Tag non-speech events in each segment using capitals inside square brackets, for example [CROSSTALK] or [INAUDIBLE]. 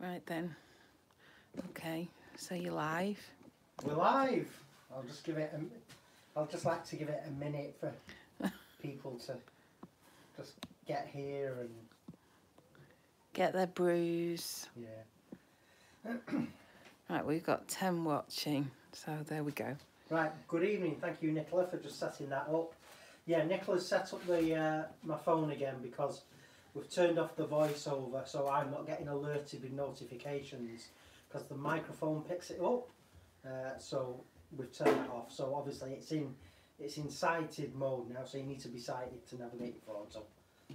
Right then. Okay, so you're live. We're live. I'll just give it. A, I'll just like to give it a minute for [LAUGHS] people to just get here and Get their brews. yeah. Right, we've got 10 watching, so there we go. Right. Good evening. Thank you, Nicola, for just setting that up. Yeah, Nicola's set up the uh, my phone again because we've turned off the voiceover, so I'm not getting alerted with notifications because the microphone picks it up. Uh, so we've turned it off. So obviously it's in it's in sighted mode now, so you need to be sighted to navigate your phone. So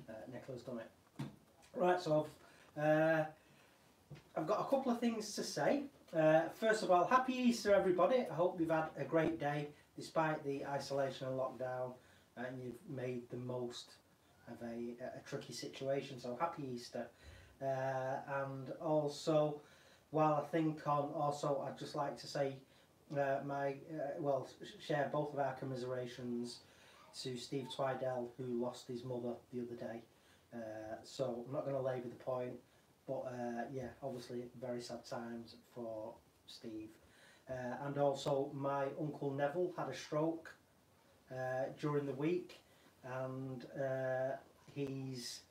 uh, Nicola's done it. Right. So I've uh, I've got a couple of things to say. Uh, first of all, happy Easter, everybody. I hope you've had a great day despite the isolation and lockdown, and you've made the most of a, a tricky situation. So happy Easter. Uh, and also, while I think on, also, I'd just like to say, uh, my uh, well, sh- share both of our commiserations to Steve Twidell, who lost his mother the other day. Uh, so I'm not going to labour the point. But uh, yeah, obviously very sad times for Steve. Uh, and also my uncle Neville had a stroke during the week and uh, he's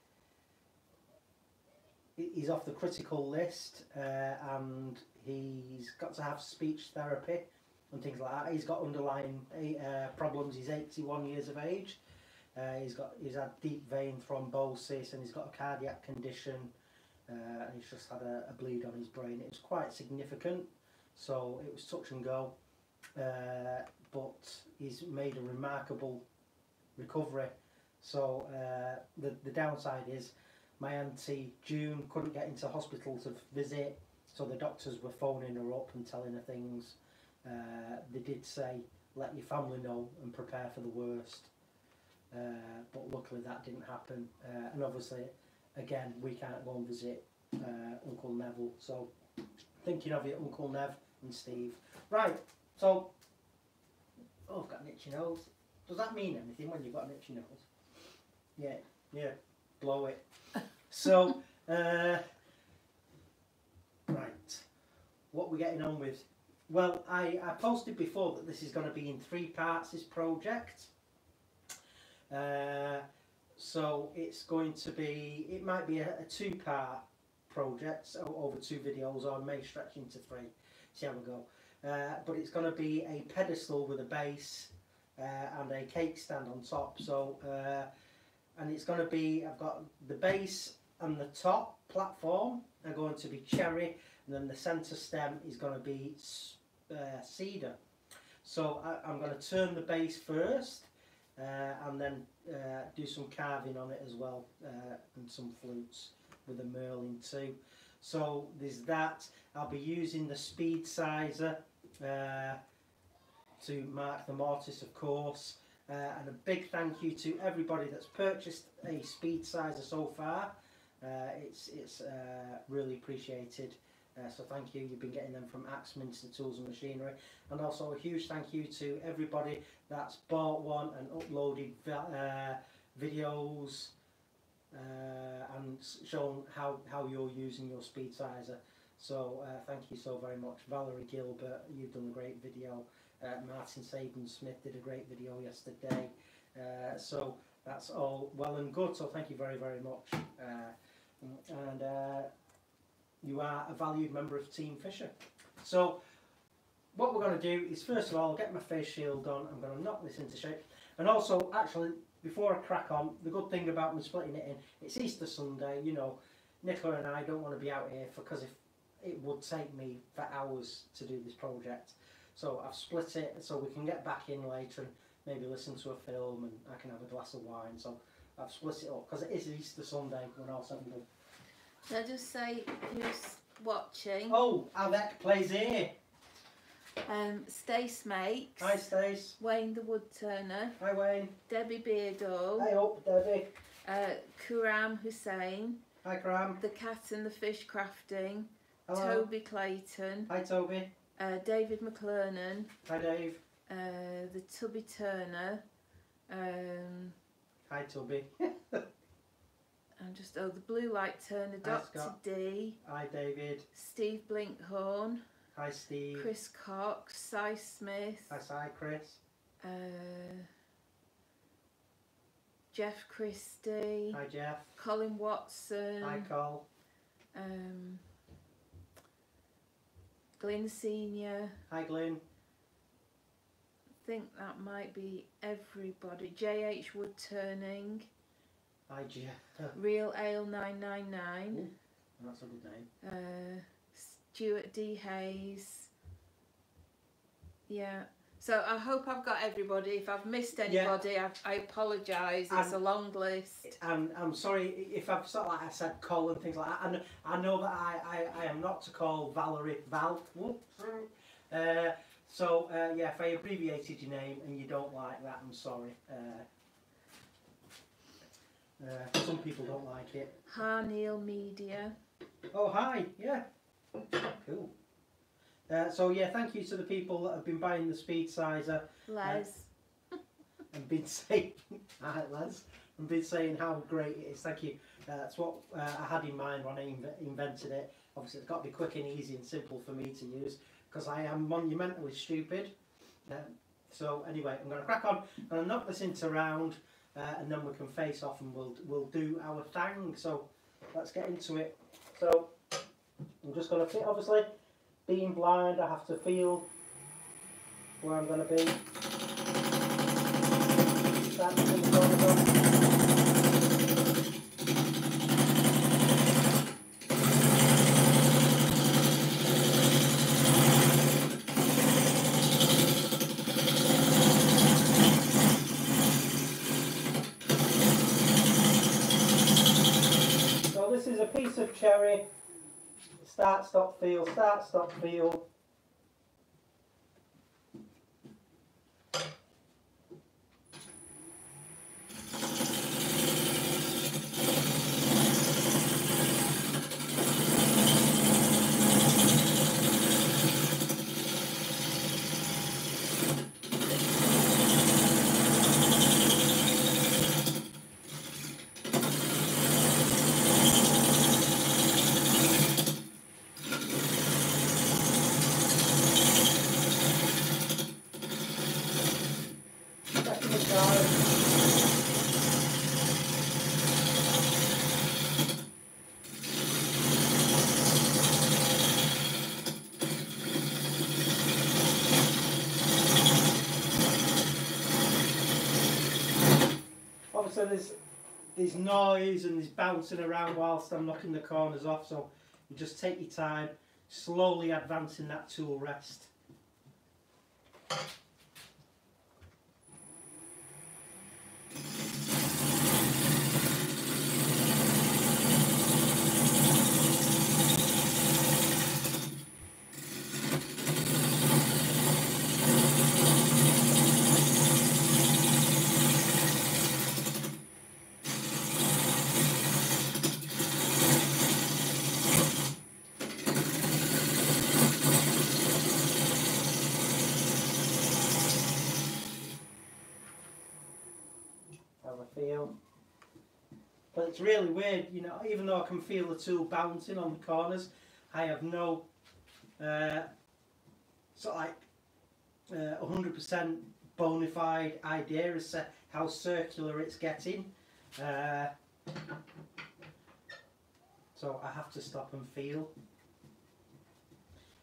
he's off the critical list uh, and he's got to have speech therapy and things like that. He's got underlying uh, problems. He's 81 years of age. Uh, he's got he's had deep vein thrombosis and he's got a cardiac condition uh, and he's just had a, a bleed on his brain. It was quite significant, so it was touch and go. Uh, but he's made a remarkable recovery. So uh, the the downside is my auntie June couldn't get into hospital to visit, so the doctors were phoning her up and telling her things. Uh, they did say let your family know and prepare for the worst. Uh, but luckily that didn't happen, uh, and obviously again, we can't go and visit uh, Uncle Neville. So, thinking of you, Uncle Nev and Steve. Right, so, oh, I've got an itchy nose. Does that mean anything when you've got an itchy nose? Yeah, yeah, blow it. So, uh, right, what we're getting on with. Well, I, I posted before that this is going to be in three parts, this project. Uh, so it's going to be, it might be a, a two part project so over two videos or may stretch into three. See how we go. Uh, but it's going to be a pedestal with a base and a cake stand on top. So, uh, and it's going to be, I've got the base and the top platform are going to be cherry and then the centre stem is going to be uh, cedar. So I, I'm going to turn the base first uh, and then uh, do some carving on it as well uh, and some flutes with a Merlin too. So there's that. I'll be using the speed sizer uh, to mark the mortise, of course. Uh, and a big thank you to everybody that's purchased a speed sizer so far. Uh, it's it's uh, really appreciated. Uh, so thank you. You've been getting them from Axminster Tools and Machinery, and also a huge thank you to everybody that's bought one and uploaded uh, videos uh, and shown how, how you're using your speed sizer. So thank you so very much. Valerie Gilbert, you've done a great video. Uh, Martin Saban Smith did a great video yesterday. Uh, so that's all well and good. So thank you very, very much. Uh, and you are a valued member of Team Fisher. So what we're going to do is first of all get my face shield on. I'm going to knock this into shape. And also, actually, before I crack on, the good thing about me splitting it in, it's Easter Sunday. You know, Nicola and I don't want to be out here because if it would take me for hours to do this project. So I've split it so we can get back in later and maybe listen to a film and I can have a glass of wine. So I've split it up because it is Easter Sunday when all done. Shall I just say who's watching? Oh, Avec plays here. Um, Stace Makes, Hi, Stace. Wayne the Woodturner, Hi, Wayne. Debbie Beardall, Hi, up, Debbie. uh, Kuram Hussein. Hi, Cram. The Cat and the Fish Crafting, Hello. Toby Clayton, Hi, Toby. Uh, David McClernon, Hi, Dave. uh, the Tubby Turner, um, Hi, Tubby. [LAUGHS] I'm just oh the blue light turner, Hi, Scott. D, Hi David. Steve Blinkhorn, Hi Steve. Chris Cox, Cy Smith, Hi Cy Chris. uh, Jeff Christie, Hi Jeff. Colin Watson, Hi Cole. um, Glyn Senior. Hi Glyn. I think that might be everybody. J.H. Wood Turning, Hi Jeff. [LAUGHS] Real Ale 999, That's a good name. uh, Stuart D. Hayes. Yeah. So I hope I've got everybody. If I've missed anybody, I, I apologise. It's a long list. And I'm sorry if I've sort of like I said call and things like that. I know, I know that I, I, I am not to call Valerie Val. Uh, so uh, yeah, if I abbreviated your name and you don't like that, I'm sorry. Uh, uh, some people don't like it. Harneal Media. Oh hi, yeah, cool. Uh, so yeah, thank you to the people that have been buying the speed sizer Les. and been saying, [LAUGHS] Les, and been saying how great it is. Thank you. Uh, that's what uh, I had in mind when I inv- invented it. Obviously, it's got to be quick and easy and simple for me to use because I am monumentally stupid. Um, so anyway, I'm going to crack on. I'm going to knock this into round, uh, and then we can face off and we'll we'll do our thing. So let's get into it. So I'm just going to fit. Obviously, being blind, I have to feel where I'm going to be. So this is a piece of cherry. Start, stop, feel, start, stop, feel. Second guitar. Obviously, there's there's noise and there's bouncing around whilst I'm knocking the corners off. So you just take your time, slowly advancing that tool rest. have a feel. But it's really weird, you know, even though I can feel the tool bouncing on the corners, I have no uh, sort of like uh, 100% bona fide idea as to how circular it's getting. Uh, so I have to stop and feel.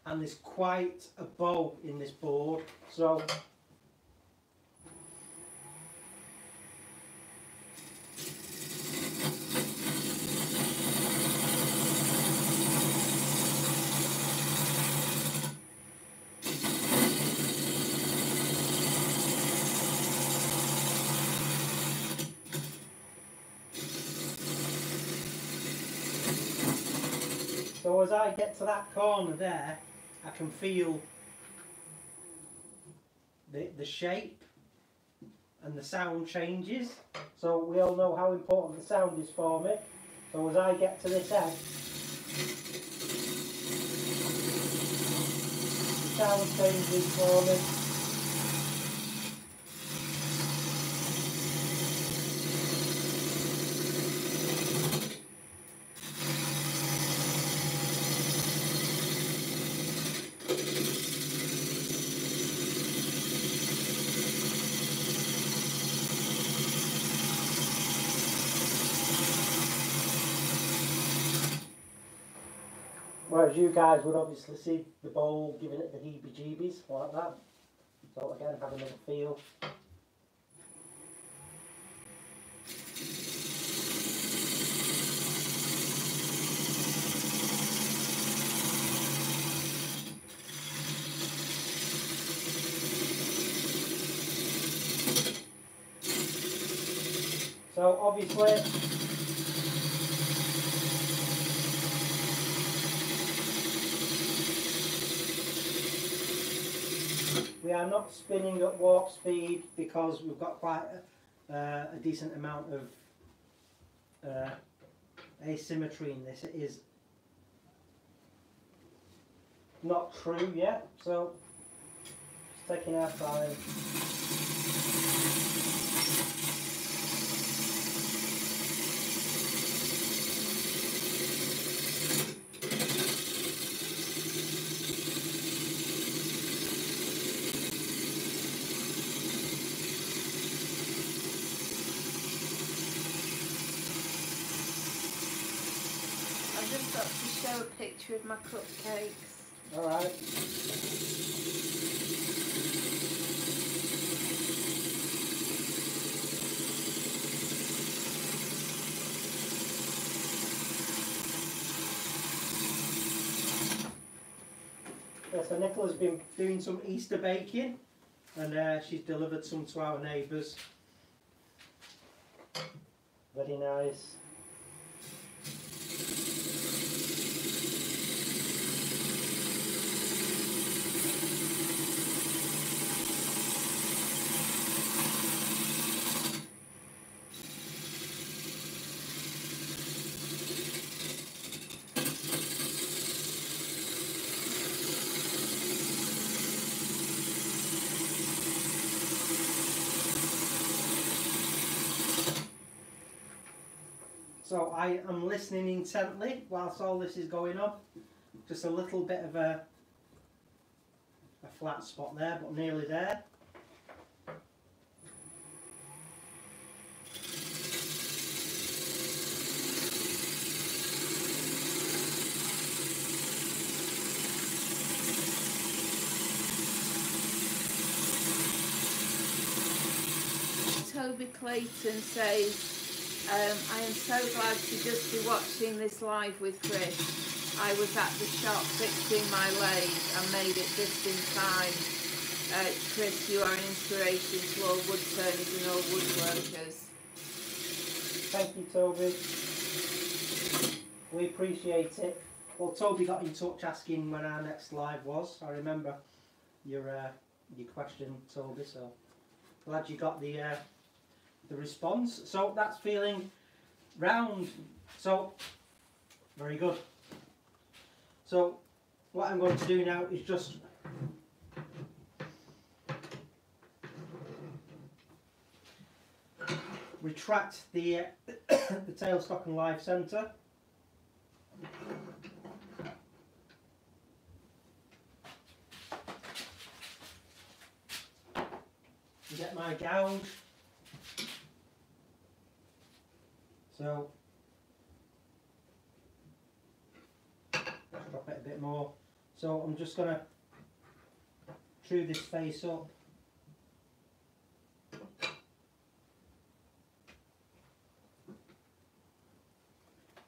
And there's quite a bow in this board, so As I get to that corner there, I can feel the, the shape and the sound changes. So we all know how important the sound is for me. So as I get to this end, the sound changes for me. Whereas you guys would obviously see the bowl giving it the heebie-jeebies like that. So again, have another feel. So obviously we are not spinning at warp speed because we've got quite a, uh, a decent amount of uh, asymmetry in this. It is not true yet, so just taking our time. I've just got to show a picture of my cupcakes. All right. Yeah, so Nicola's been doing some Easter baking and uh, she's delivered some to our neighbours. Very nice. So I am listening intently whilst all this is going on. Just a little bit of a a flat spot there, but nearly there. Toby Clayton says, um, I am so glad to just be watching this live with Chris. I was at the shop fixing my lathe and made it just in time. Uh, Chris, you are an inspiration to all wood turners and all woodworkers. Thank you, Toby. We appreciate it. Well, Toby got in touch asking when our next live was. I remember your uh, your question, Toby. So glad you got the uh, the response. So that's feeling round. So very good. So what I'm going to do now is just retract the uh, [COUGHS] the tailstock and live centre. Get my gouge. So drop it a bit more. So I'm just gonna true this face up.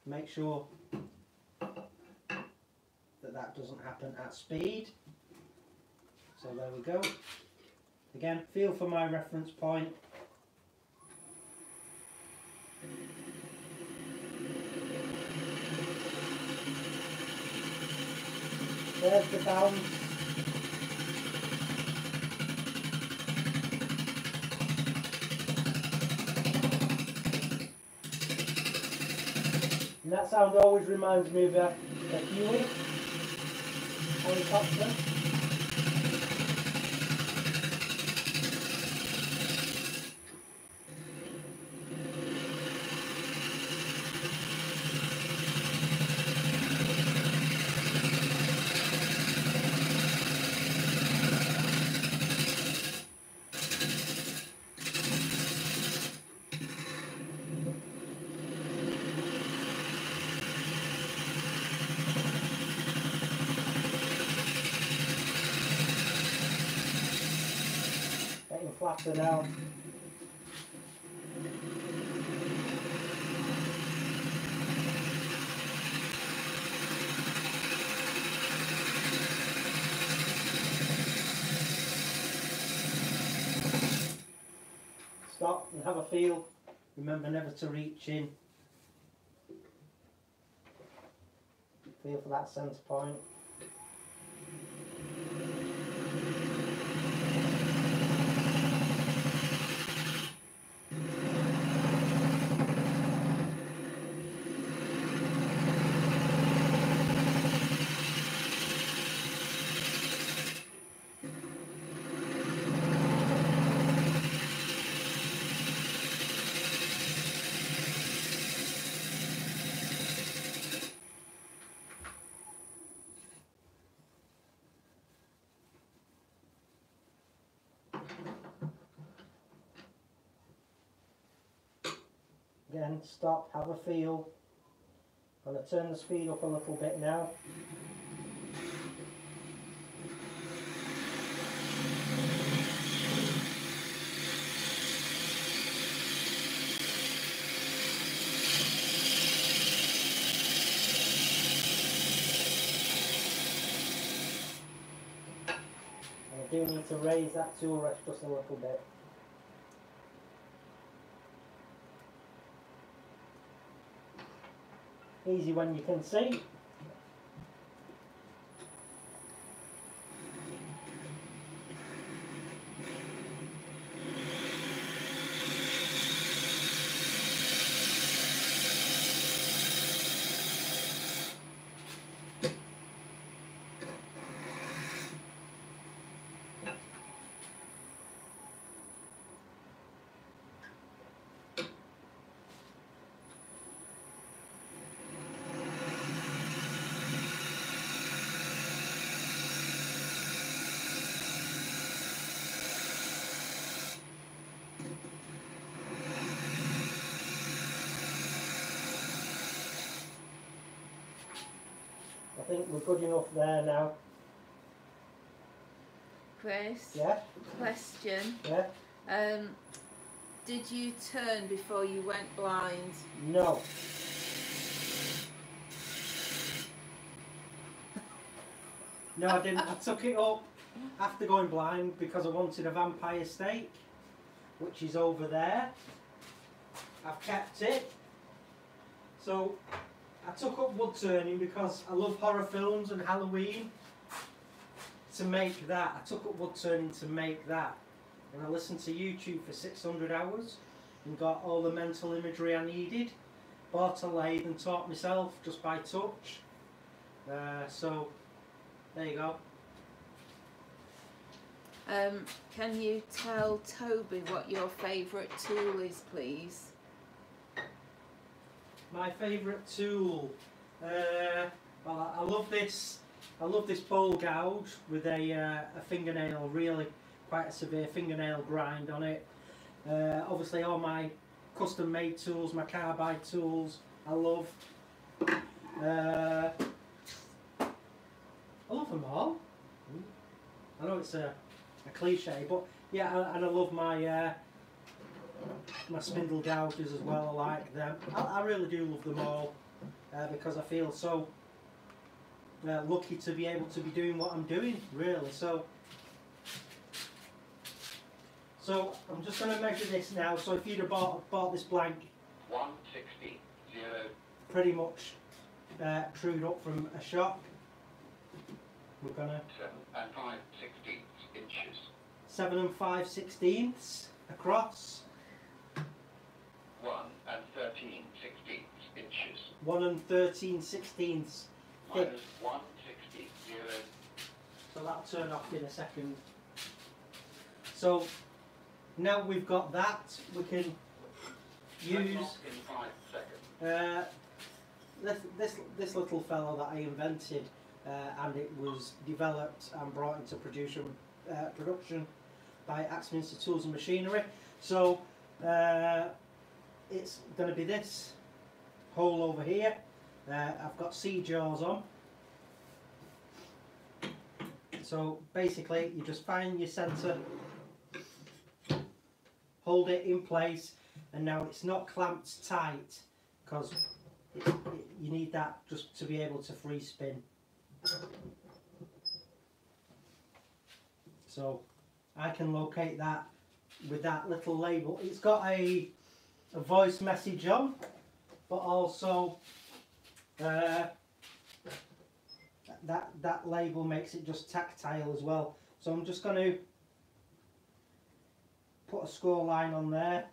make sure that that doesn't happen at speed so there we go again feel for my reference point there's the bounce And that sound always reminds me of a, a Huey helicopter. To reach in. Feel for that centre point. Again, stop, have a feel. I'm going to turn the speed up a little bit now. I do need to raise that tool rest just a little bit. Easy one you can see. I think we're good enough there now. Chris, Yeah, question. yeah. Um, did you turn before you went blind? No. No, I didn't. I took it up after going blind because I wanted a vampire stake, which is over there. I've kept it. So I took up wood turning because I love horror films and Halloween. To make that, I took up wood turning to make that. And I listened to YouTube for 600 hours and got all the mental imagery I needed. Bought a lathe and taught myself just by touch. Uh, so, there you go. Um, can you tell Toby what your favourite tool is, please? My favourite tool. Uh, well, I, I love this. I love this bowl gouge with a, uh, a fingernail, really quite a severe fingernail grind on it. Uh, obviously, all my custom made tools, my carbide tools, I love. Uh, I love them all. I know it's a, a cliche, but yeah, and and I love my uh, my spindle gouges as well. I like them. I, I really do love them all uh, because I feel so uh, lucky to be able to be doing what I'm doing. Really, so. So I'm just going to measure this now. So if you'd have bought, bought this blank 160, 0, pretty much uh, trued up from a shop, we're going to 7 and 5 sixteenths inches. 7 and 5 sixteenths across, 1 and 13 sixteenths inches. 1 and 13 sixteenths thick. Minus 160, 0, So that'll turn off in a second. So now we've got that, we can use in 5 seconds. uh, this, this, this little fellow that I invented uh, and it was developed and brought into production, uh, production by Axminster Tools and Machinery. So uh, it's going to be this hole over here. Uh, I've got C jaws on. So basically you just find your centre hold it in place and now it's not clamped tight because it, you need that just to be able to free spin. So I can locate that with that little label. It's got a, a voice message on, but also uh, that that label makes it just tactile as well. So I'm just going to put a score line on there.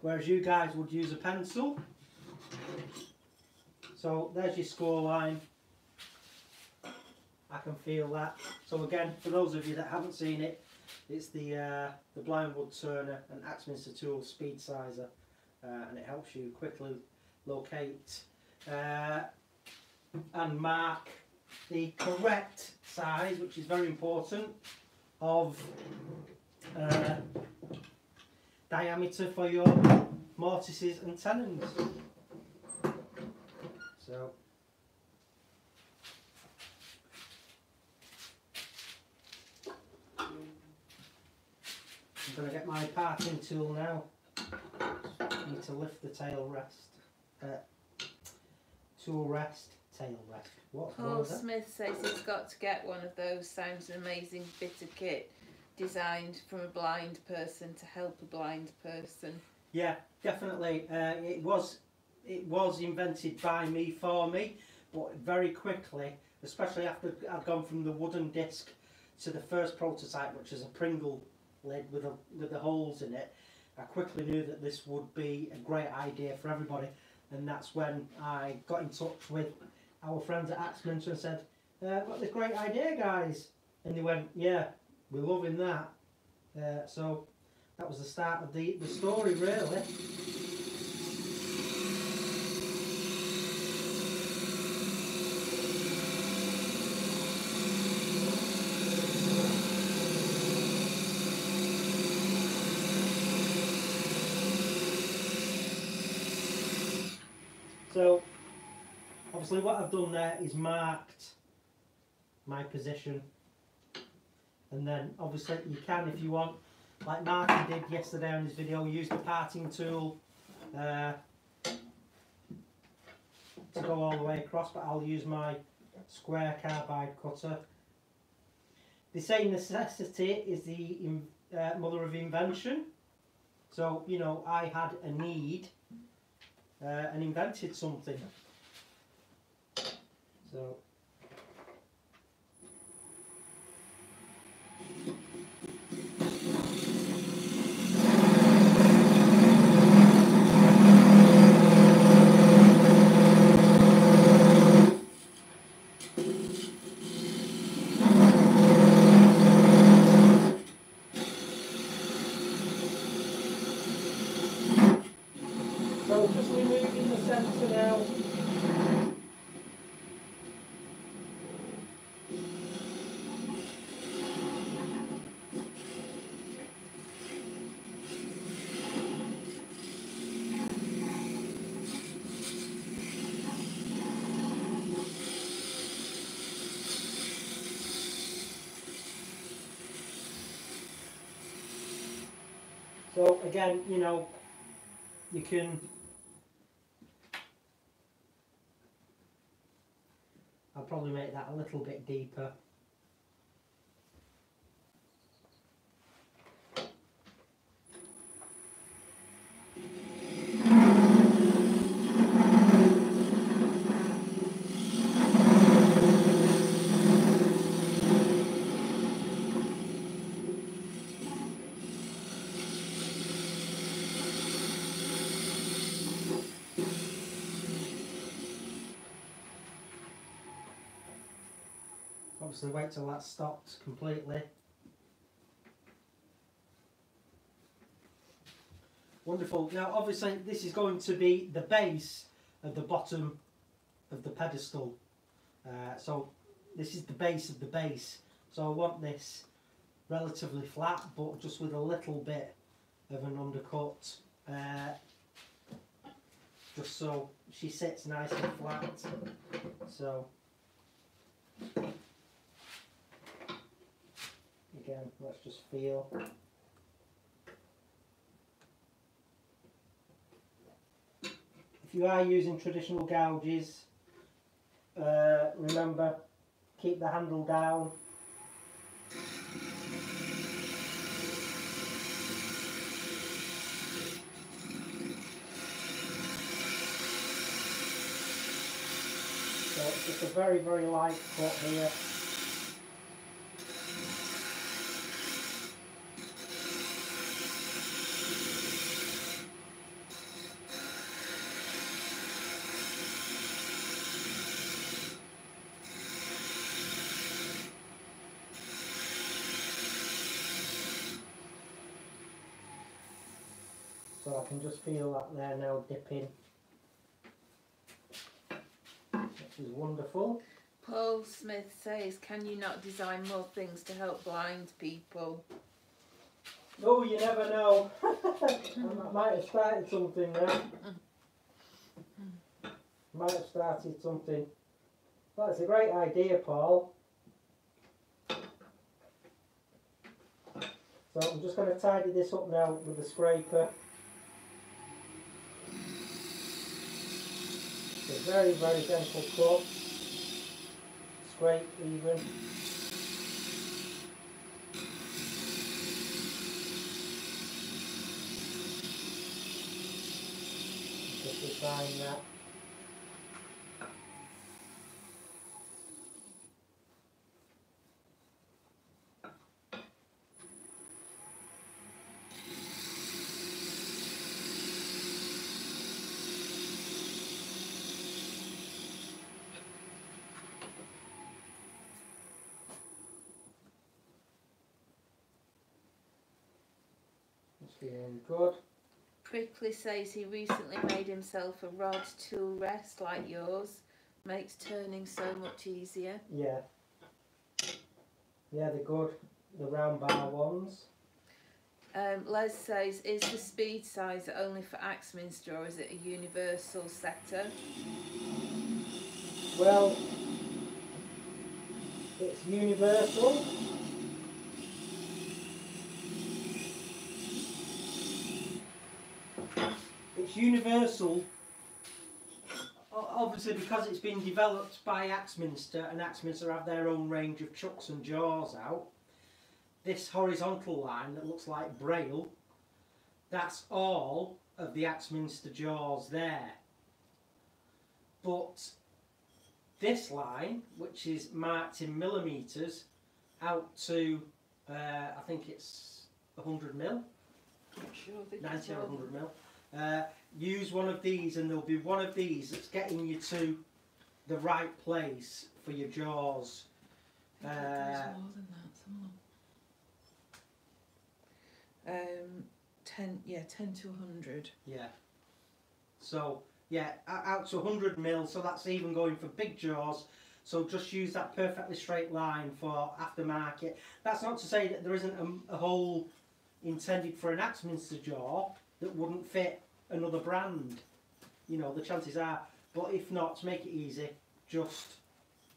Whereas you guys would use a pencil. So there's your score line. I can feel that. So again, for those of you that haven't seen it, it's the uh, the Blind Woodturner and Axminster Tool Speed Sizer, uh, and it helps you quickly locate uh, and mark the correct size, which is very important, of uh, diameter for your mortises and tenons. So. I'm going to get my parting tool now. Need to lift the tail rest. Uh, tool rest, tail rest. What Paul? Smith says he's got to get one of those. Sounds an amazing bit of kit designed from a blind person to help a blind person. Yeah, definitely. Uh, it was it was invented by me for me, but very quickly, especially after I'd gone from the wooden disc to the first prototype, which is a Pringle lid with a, with the holes in it. I quickly knew that this would be a great idea for everybody, and that's when I got in touch with our friends at Axminster and said, uh, "Got this great idea, guys," and they went, "Yeah, we're loving that." Uh, so that was the start of the, the story, really. So, obviously, what I've done there is marked my position, and then obviously you can, if you want, like Martin did yesterday on his video, use the parting tool uh, to go all the way across, but I'll use my square carbide cutter. They say necessity is the uh, mother of invention. So, you know, I had a need uh, and invented something. So, just removing the sensor now. So again, you know, you can I'll probably make that a little bit deeper. Obviously wait till that stops completely. Wonderful. Now obviously this is going to be the base of the bottom of the pedestal. Uh, so this is the base of the base. So I want this relatively flat but just with a little bit of an undercut. Uh, just so she sits nice and flat. So again. Let's just feel. If you are using traditional gouges, uh, remember keep the handle down. So it's just a very, very light cut here. Can just feel that there now dipping. Which is wonderful. Paul Smith says, Can you not design more things to help blind people? Oh, you never know. [LAUGHS] I might have started something there. Might have started something. That's a great idea, Paul. So I'm just going to tidy this up now with the scraper. It's a very, very gentle cut. Scrape even. Just refine that. Good. Prickly says he recently made himself a rod tool rest like yours. Makes turning so much easier. Yeah. Yeah, they're good. The round bar ones. Um, Les says, Is the speed size only for Axminster or is it a universal setter? Well, it's universal. It's universal, obviously because it's been developed by Axminster and Axminster have their own range of chucks and jaws out. This horizontal line that looks like braille, that's all of the Axminster jaws there. But this line, which is marked in millimetres, out to uh, I think it's 100 mil, Not sure. 90 or told 100 mil. Uh, use one of these, and there'll be one of these that's getting you to the right place for your jaws. I think Uh, more than that. Someone. Um, ten. Yeah, ten to hundred. Yeah. So yeah, out to 100 mil. So that's even going for big jaws. So just use that perfectly straight line for aftermarket. That's not to say that there isn't a, a hole intended for an Axminster jaw that wouldn't fit another brand. You know, the chances are. But if not, to make it easy, just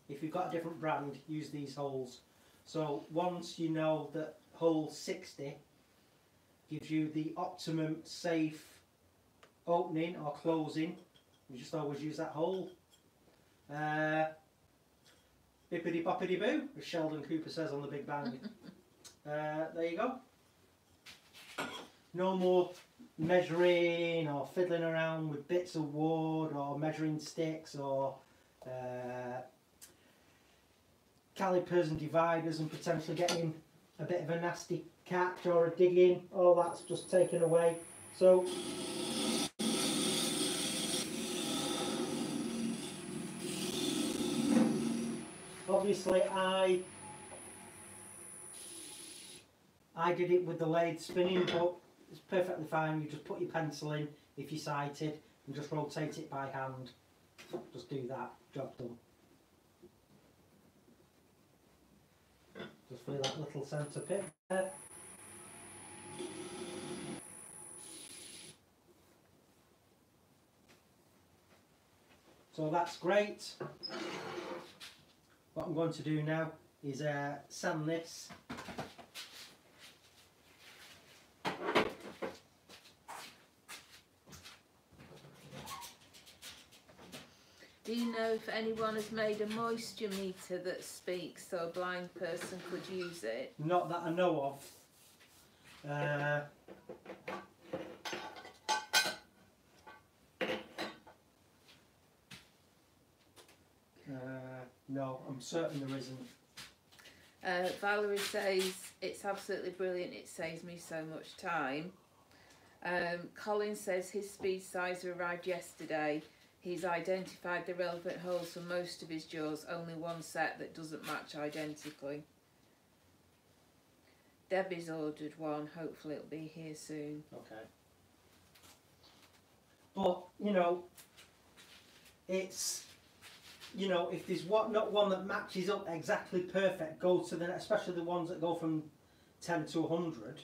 if you've got a different brand, use these holes. So once you know that hole 60 gives you the optimum safe opening or closing, you just always use that hole. Uh, bippity boppity boo, as Sheldon Cooper says on The Big Bang. [LAUGHS] uh, there you go. No more measuring or fiddling around with bits of wood or measuring sticks or uh, calipers and dividers and potentially getting a bit of a nasty catch or a dig in. All that's just taken away. So obviously I I did it with the lathe spinning but it's perfectly fine you just put your pencil in if you're sighted and just rotate it by hand. Just do that job done. Just feel that little centre pit there. So that's great. What I'm going to do now is uh, sand this Do you know if anyone has made a moisture meter that speaks so a blind person could use it? Not that I know of. Uh, uh, no, I'm certain there isn't. Uh, Valerie says it's absolutely brilliant. It saves me so much time. Um, Colin says his speed sizer arrived yesterday. He's identified the relevant holes for most of his jaws. Only one set that doesn't match identically. Debbie's ordered one. Hopefully it'll be here soon. Okay. But you know, it's you know if there's what not one that matches up exactly perfect, go to the especially the ones that go from ten to hundred.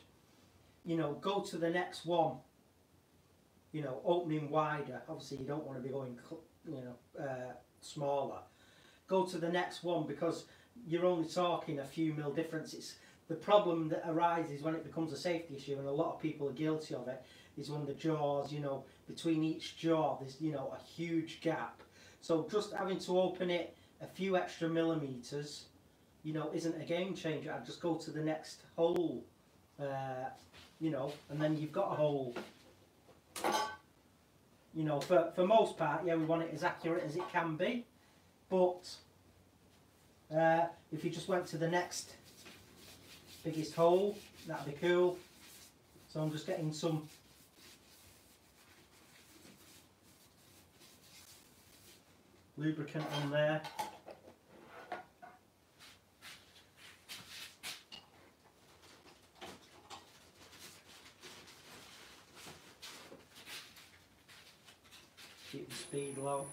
You know, go to the next one. You know, opening wider. Obviously, you don't want to be going, you know, uh, smaller. Go to the next one because you're only talking a few mil difference. It's the problem that arises when it becomes a safety issue, and a lot of people are guilty of it, is when the jaws, you know, between each jaw, there's, you know, a huge gap. So just having to open it a few extra millimeters, you know, isn't a game changer. I'd just go to the next hole, uh, you know, and then you've got a hole. You know, for, for most part, yeah, we want it as accurate as it can be, but uh, if you just went to the next biggest hole, that'd be cool. So I'm just getting some lubricant on there. Keep the speed low.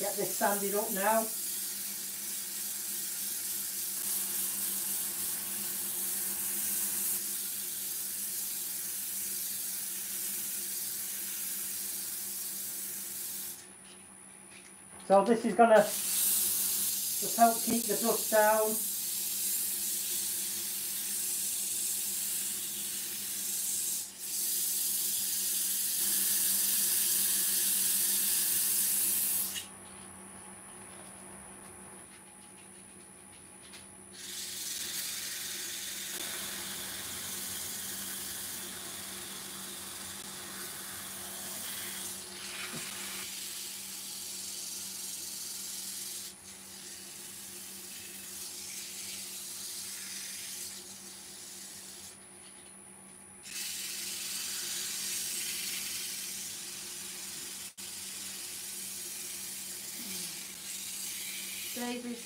Get this sanded up now. So this is gonna just help keep the dust down.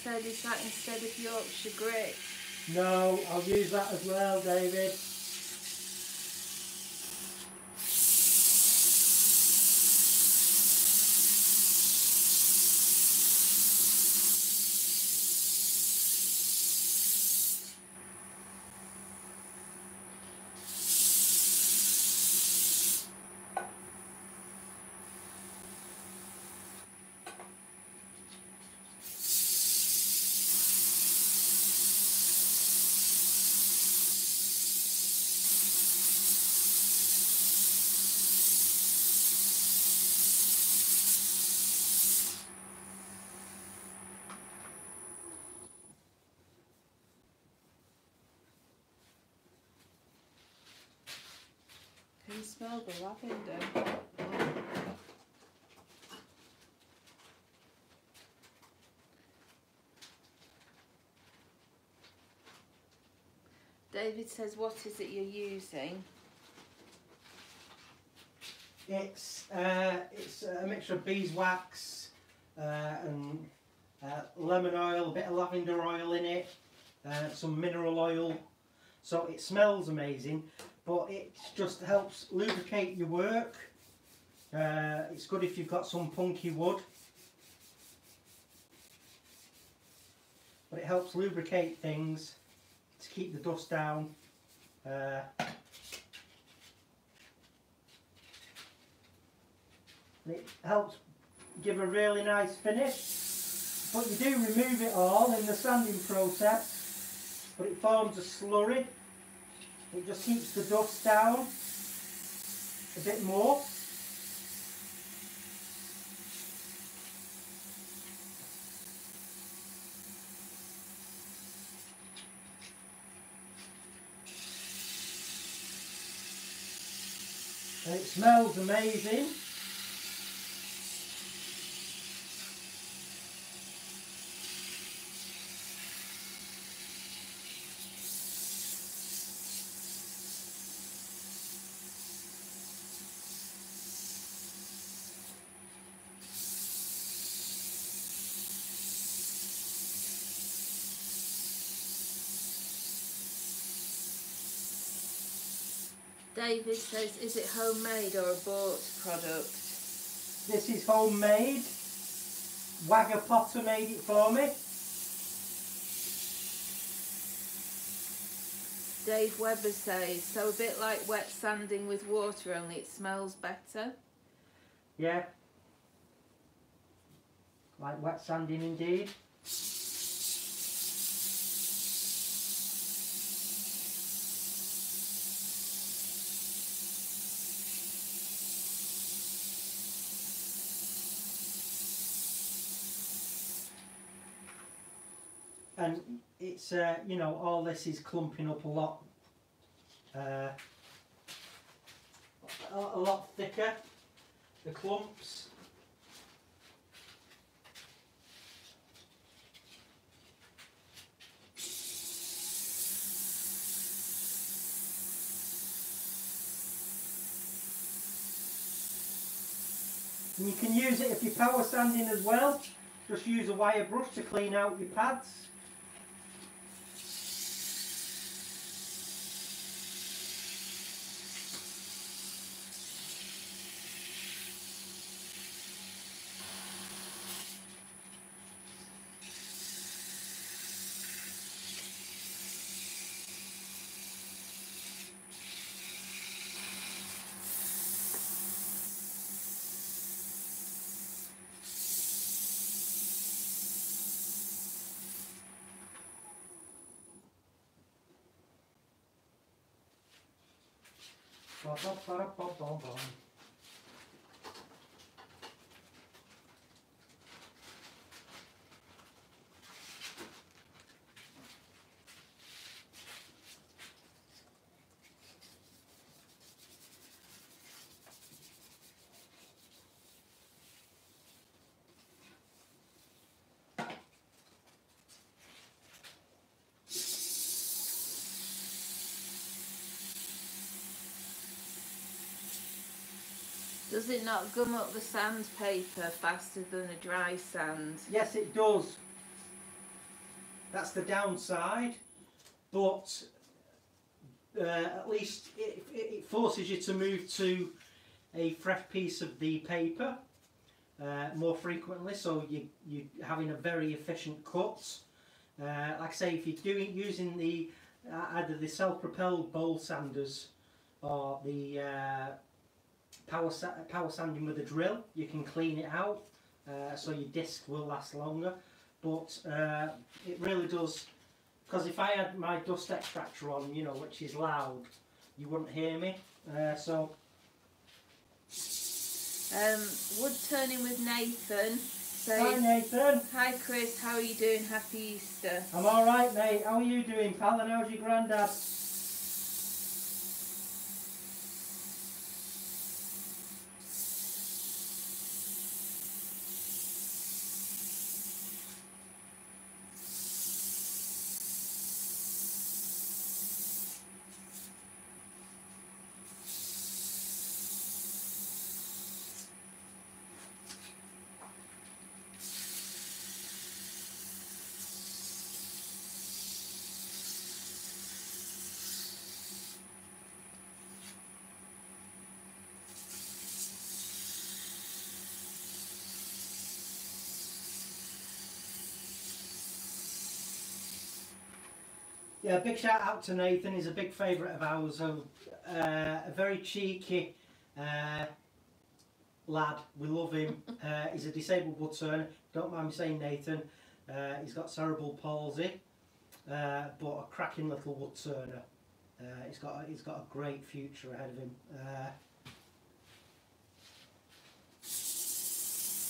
That instead of Yorkshire grit? No, I'll use that as well, David. Can you smell the lavender? David says, what is it you're using? It's uh, it's a mixture of beeswax uh, and uh, lemon oil, a bit of lavender oil in it, uh, some mineral oil. So it smells amazing, but it just helps lubricate your work. Uh, it's good if you've got some punky wood. But it helps lubricate things to keep the dust down. Uh, it helps give a really nice finish. but you do remove it all in the sanding process, but it forms a slurry. It just keeps the dust down a bit more. And it smells amazing. David says, is it homemade or a bought product? This is homemade. Wagga Potter made it for me. Dave Webber says, so a bit like wet sanding with water, only it smells better. Yeah. Like wet sanding indeed. And it's uh, you know all this is clumping up a lot uh, a, lot thicker the clumps. And you can use it if you're power sanding as well. Just use a wire brush to clean out your pads pá, pá, pá, pá, pá, pá. Does it not gum up the sandpaper faster than a dry sand? Yes, it does. That's the downside, but uh, at least it, it forces you to move to a fresh piece of the paper uh, more frequently, so you, you're having a very efficient cut. Uh, like I say, if you're doing using the uh, either the self-propelled bowl sanders or the uh, power sa- power sanding with a drill, you can clean it out, uh, so your disc will last longer. But uh, it really does, because if I had my dust extractor on, you know, which is loud, you wouldn't hear me. Uh, so Um, wood turning with Nathan hi Nathan, Hi Chris, how are you doing? Happy Easter. I'm all right, mate. How are you doing, pal? And how's your granddad? Yeah, a big shout out to Nathan. He's a big favourite of ours. So, uh, a very cheeky, uh, lad. We love him. [LAUGHS] Uh, he's a disabled wood turner. Don't mind me saying Nathan. Uh, he's got cerebral palsy, uh, but a cracking little wood turner. Uh, he's got a, he's got a great future ahead of him.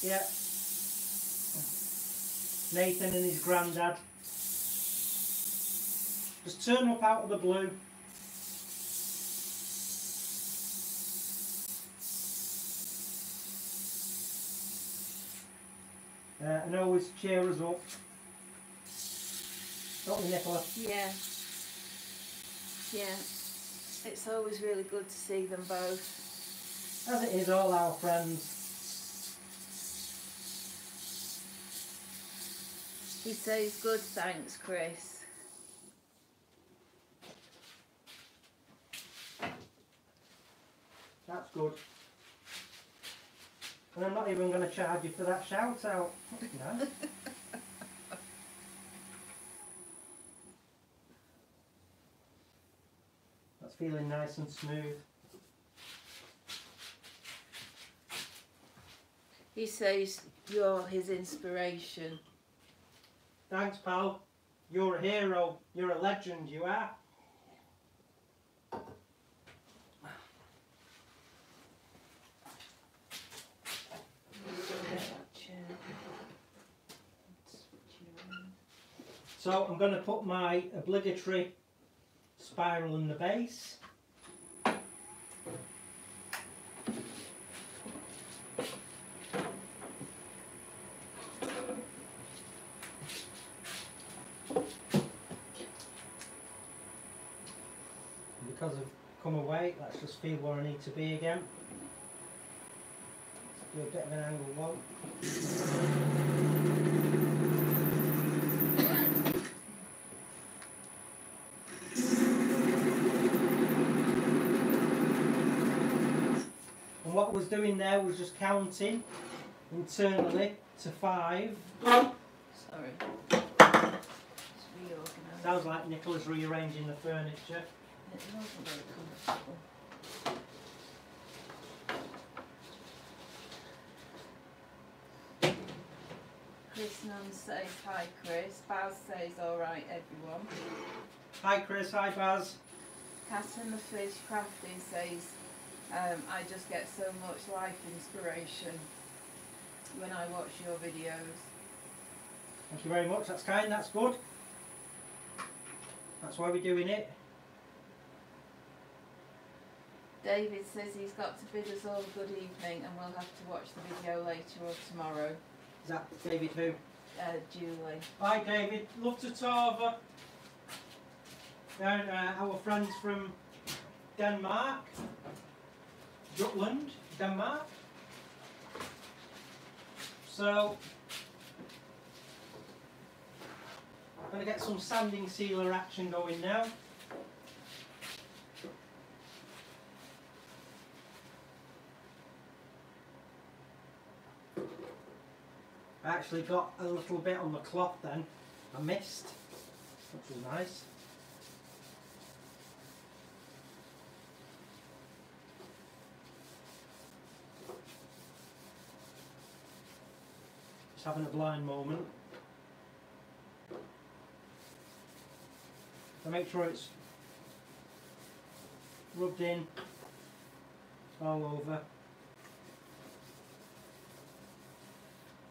Yeah. Nathan and his granddad just turn up out of the blue. Uh, and always cheer us up. Don't we, Nicola? Yeah. Yeah. It's always really good to see them both. As it is all our friends. He says good thanks, Chris. That's good. And I'm not even going to charge you for that shout out. No. [LAUGHS] That's feeling nice and smooth. He says you're his inspiration. Thanks, pal. You're a hero. You're a legend, you are. So I'm going to put my obligatory spiral in the base. Because I've come away, let's just feel where I need to be again. Do a bit of an angle one. What I was doing there was just counting internally to five. Sorry. It's. Sounds like Nicola's rearranging the furniture. It wasn't very comfortable. Chris Nunn says hi Chris. Baz says alright everyone. Hi Chris, hi Baz. Catherine the Fish Crafting says um, I just get so much life inspiration when I watch your videos. Thank you very much, that's kind, that's good. That's why we're doing it. David says he's got to bid us all good evening and we'll have to watch the video later or tomorrow. Is that David who? Uh, Julie. Hi David, love to Tava. They're uh, our friends from Denmark. Jutland, Denmark. So, I'm going to get some sanding sealer action going now. I actually got a little bit on the cloth then. I missed, which was nice. Having a blind moment. So make sure it's rubbed in all over.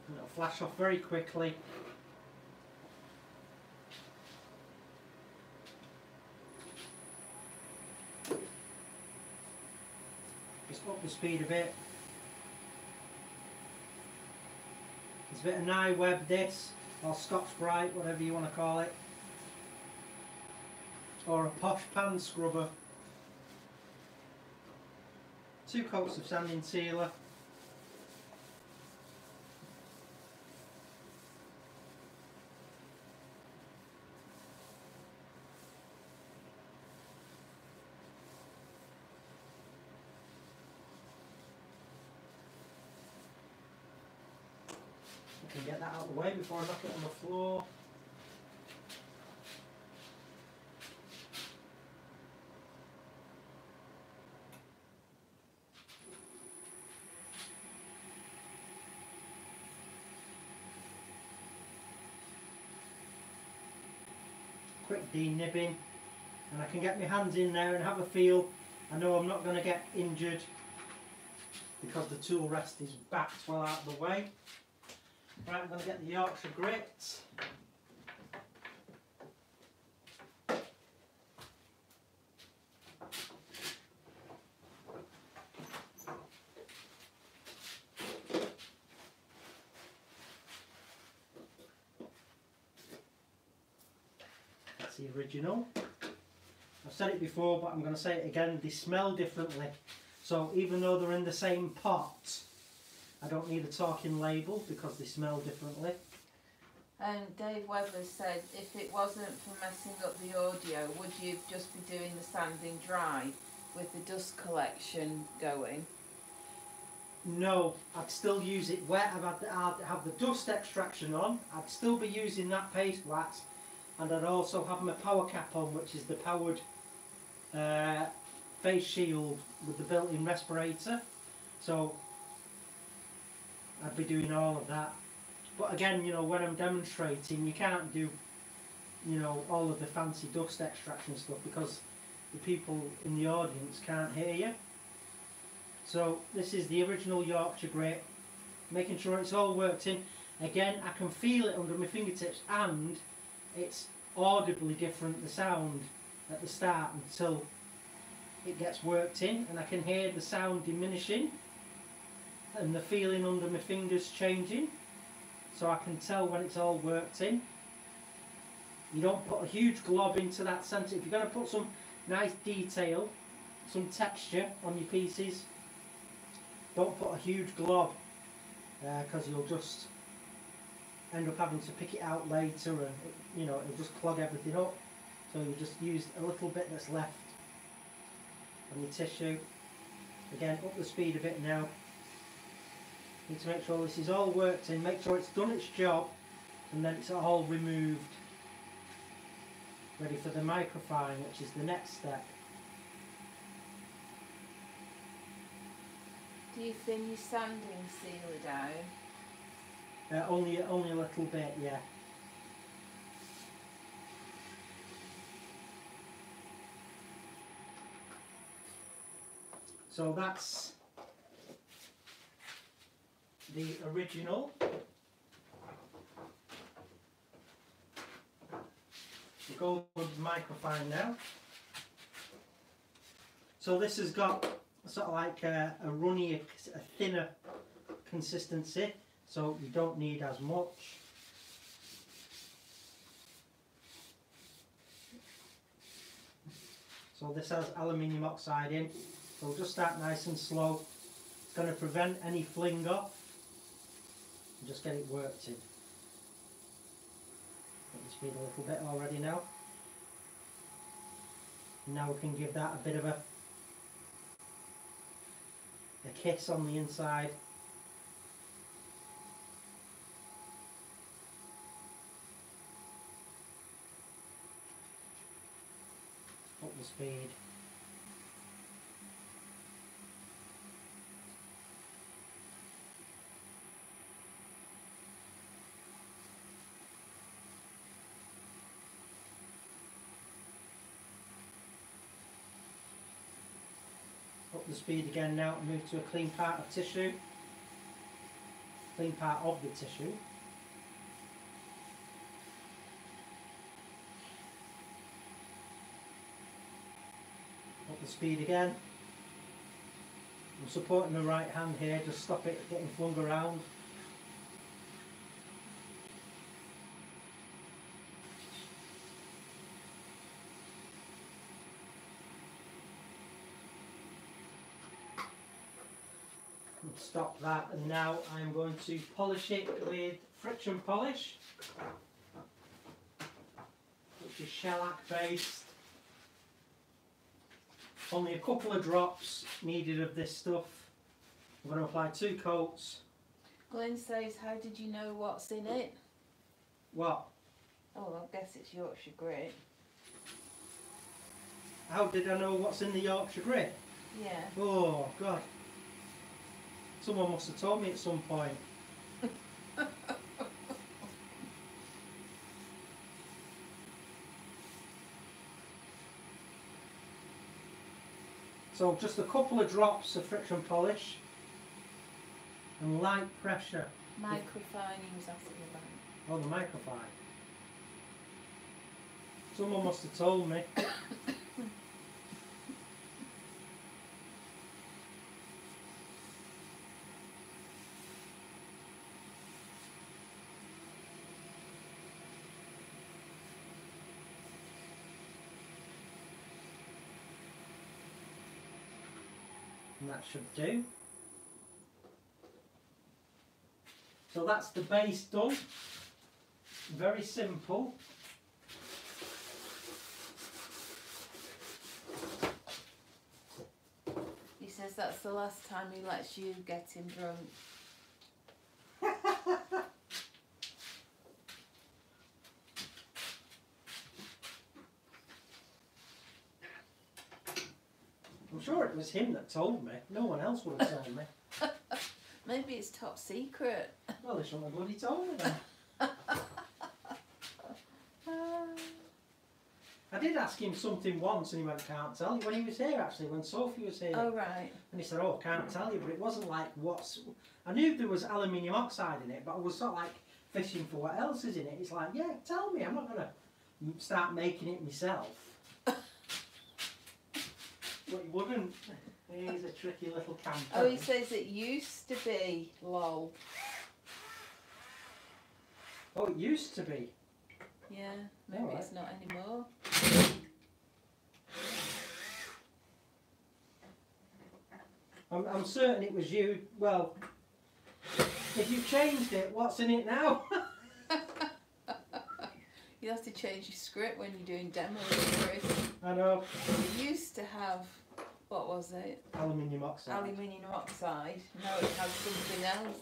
And it'll flash off very quickly. Just up the speed a bit. It's a bit of Nyweb this, or Scotch Bright, whatever you want to call it. Or a posh pan scrubber. Two coats of sanding sealer. before I knock it on the floor. Quick denibbing and I can get my hands in there and have a feel. I know I'm not going to get injured because the tool rest is backed well out of the way. Right, I'm going to get the Yorkshire grit. That's the original. I've said it before, but I'm going to say it again. They smell differently. So even though they're in the same pot, I don't need a talking label because they smell differently. And Dave Weathers said if it wasn't for messing up the audio, would you just be doing the sanding dry with the dust collection going? No, I'd still use it wet. I'd have, the, I'd have the dust extraction on. I'd still be using that paste wax, and I'd also have my power cap on, which is the powered uh, face shield with the built-in respirator. So I'd be doing all of that. But again, you know, when I'm demonstrating, you can't do, you know, all of the fancy dust extraction stuff because the people in the audience can't hear you. So this is the original Yorkshire Grit, making sure it's all worked in. Again, I can feel it under my fingertips and it's audibly different, the sound at the start until it gets worked in and I can hear the sound diminishing and the feeling under my fingers changing so I can tell when it's all worked in. You don't put a huge glob into that centre. If you're going to put some nice detail, some texture on your pieces, don't put a huge glob uh, because you'll just end up having to pick it out later and it, you know it'll just clog everything up. So you just use a little bit that's left on your tissue. Again, up the speed a bit now. Need to make sure this is all worked in, make sure it's done its job and then it's all removed. Ready for the microfine, which is the next step. Do you thin your sanding sealer down? Uh, only, only a little bit, yeah. So that's the original. The gold microfine now. So this has got sort of like a, a runny, a thinner consistency, so you don't need as much. So this has aluminium oxide in, so just start nice and slow. It's going to prevent any fling off. And just get it worked in. The speed a little bit already now. Now we can give that a bit of a a kiss on the inside. Up the speed. The speed again now, and move to a clean part of tissue. Clean part of the tissue. Up the speed again. I'm supporting the right hand here, just stop it getting flung around. Stop that and now I'm going to polish it with friction polish which is shellac based only a couple of drops needed of this stuff I'm going to apply two coats Glenn says, how did you know what's in it? what Oh, I guess it's Yorkshire Grit. how did I know what's in the Yorkshire grit Yeah. oh god Someone must have told me at some point. So just a couple of drops of friction polish and light pressure. Microfining was asking about. Oh, the microfine. Someone must have told me. [COUGHS] that should do. So that's the base done. Very simple. He says that's the last time he lets you get him drunk. I'm sure it was him that told me. No one else would have told me. [LAUGHS] Maybe it's top secret. Well, they shouldn't have bloody told me then. [LAUGHS] I did ask him something once and he went, can't tell you. When he was here, actually, when Sophie was here. oh right. And he said, oh, can't tell you. But it wasn't like what's... I knew there was aluminium oxide in it, but I was sort of like fishing for what else is in it. It's like, yeah, tell me. I'm not going to start making it myself. But wouldn't. He's a tricky little camper. Oh, he says it used to be lol. Oh, it used to be. Yeah, maybe Alright. it's not anymore. I'm, I'm certain it was you. Well, if you changed it, what's in it now? [LAUGHS] You have to change your script when you're doing demos. I know. It used to have what was it? Aluminium oxide. Aluminium oxide. Now it has something else.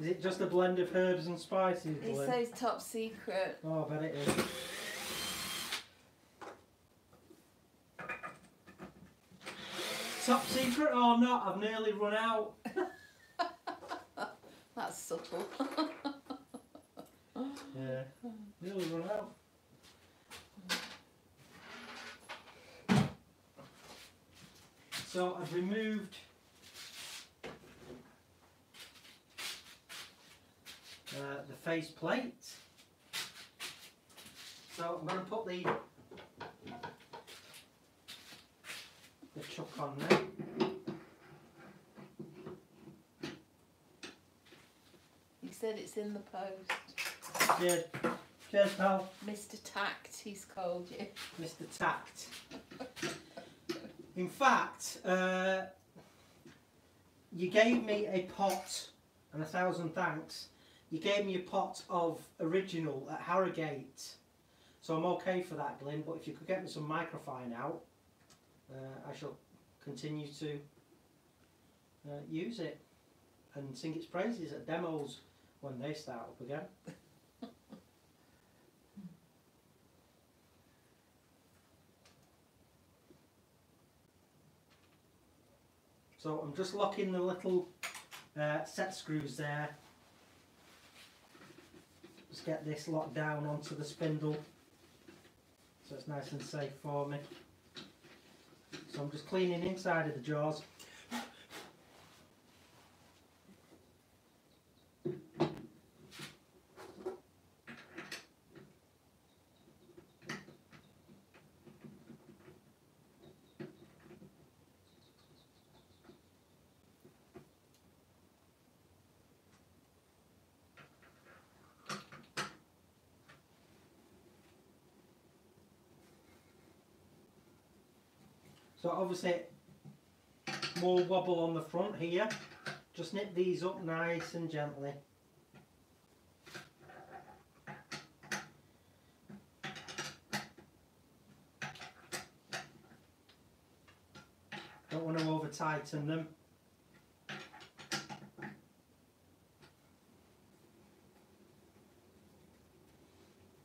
Is it just a blend of herbs and spices? It says top secret. Oh, I bet it is. Top secret or not, I've nearly run out. [LAUGHS] That's subtle. [LAUGHS] Yeah, nearly run out. So I've removed uh, the face plate. So I'm going to put the the chuck on there. he said it's in the post. Cheers, cheers, pal. Mr. Tact, he's called you. Mr. Tact. [LAUGHS] In fact, uh, you gave me a pot, and a thousand thanks. You gave me a pot of original at Harrogate, so I'm okay for that, Glyn. But if you could get me some microfine out, uh, I shall continue to uh, use it and sing its praises at demos when they start up again. [LAUGHS] So I'm just locking the little uh, set screws there. Just get this locked down onto the spindle so it's nice and safe for me. So I'm just cleaning inside of the jaws. So obviously more wobble on the front here. Just nip these up nice and gently. Don't want to over tighten them.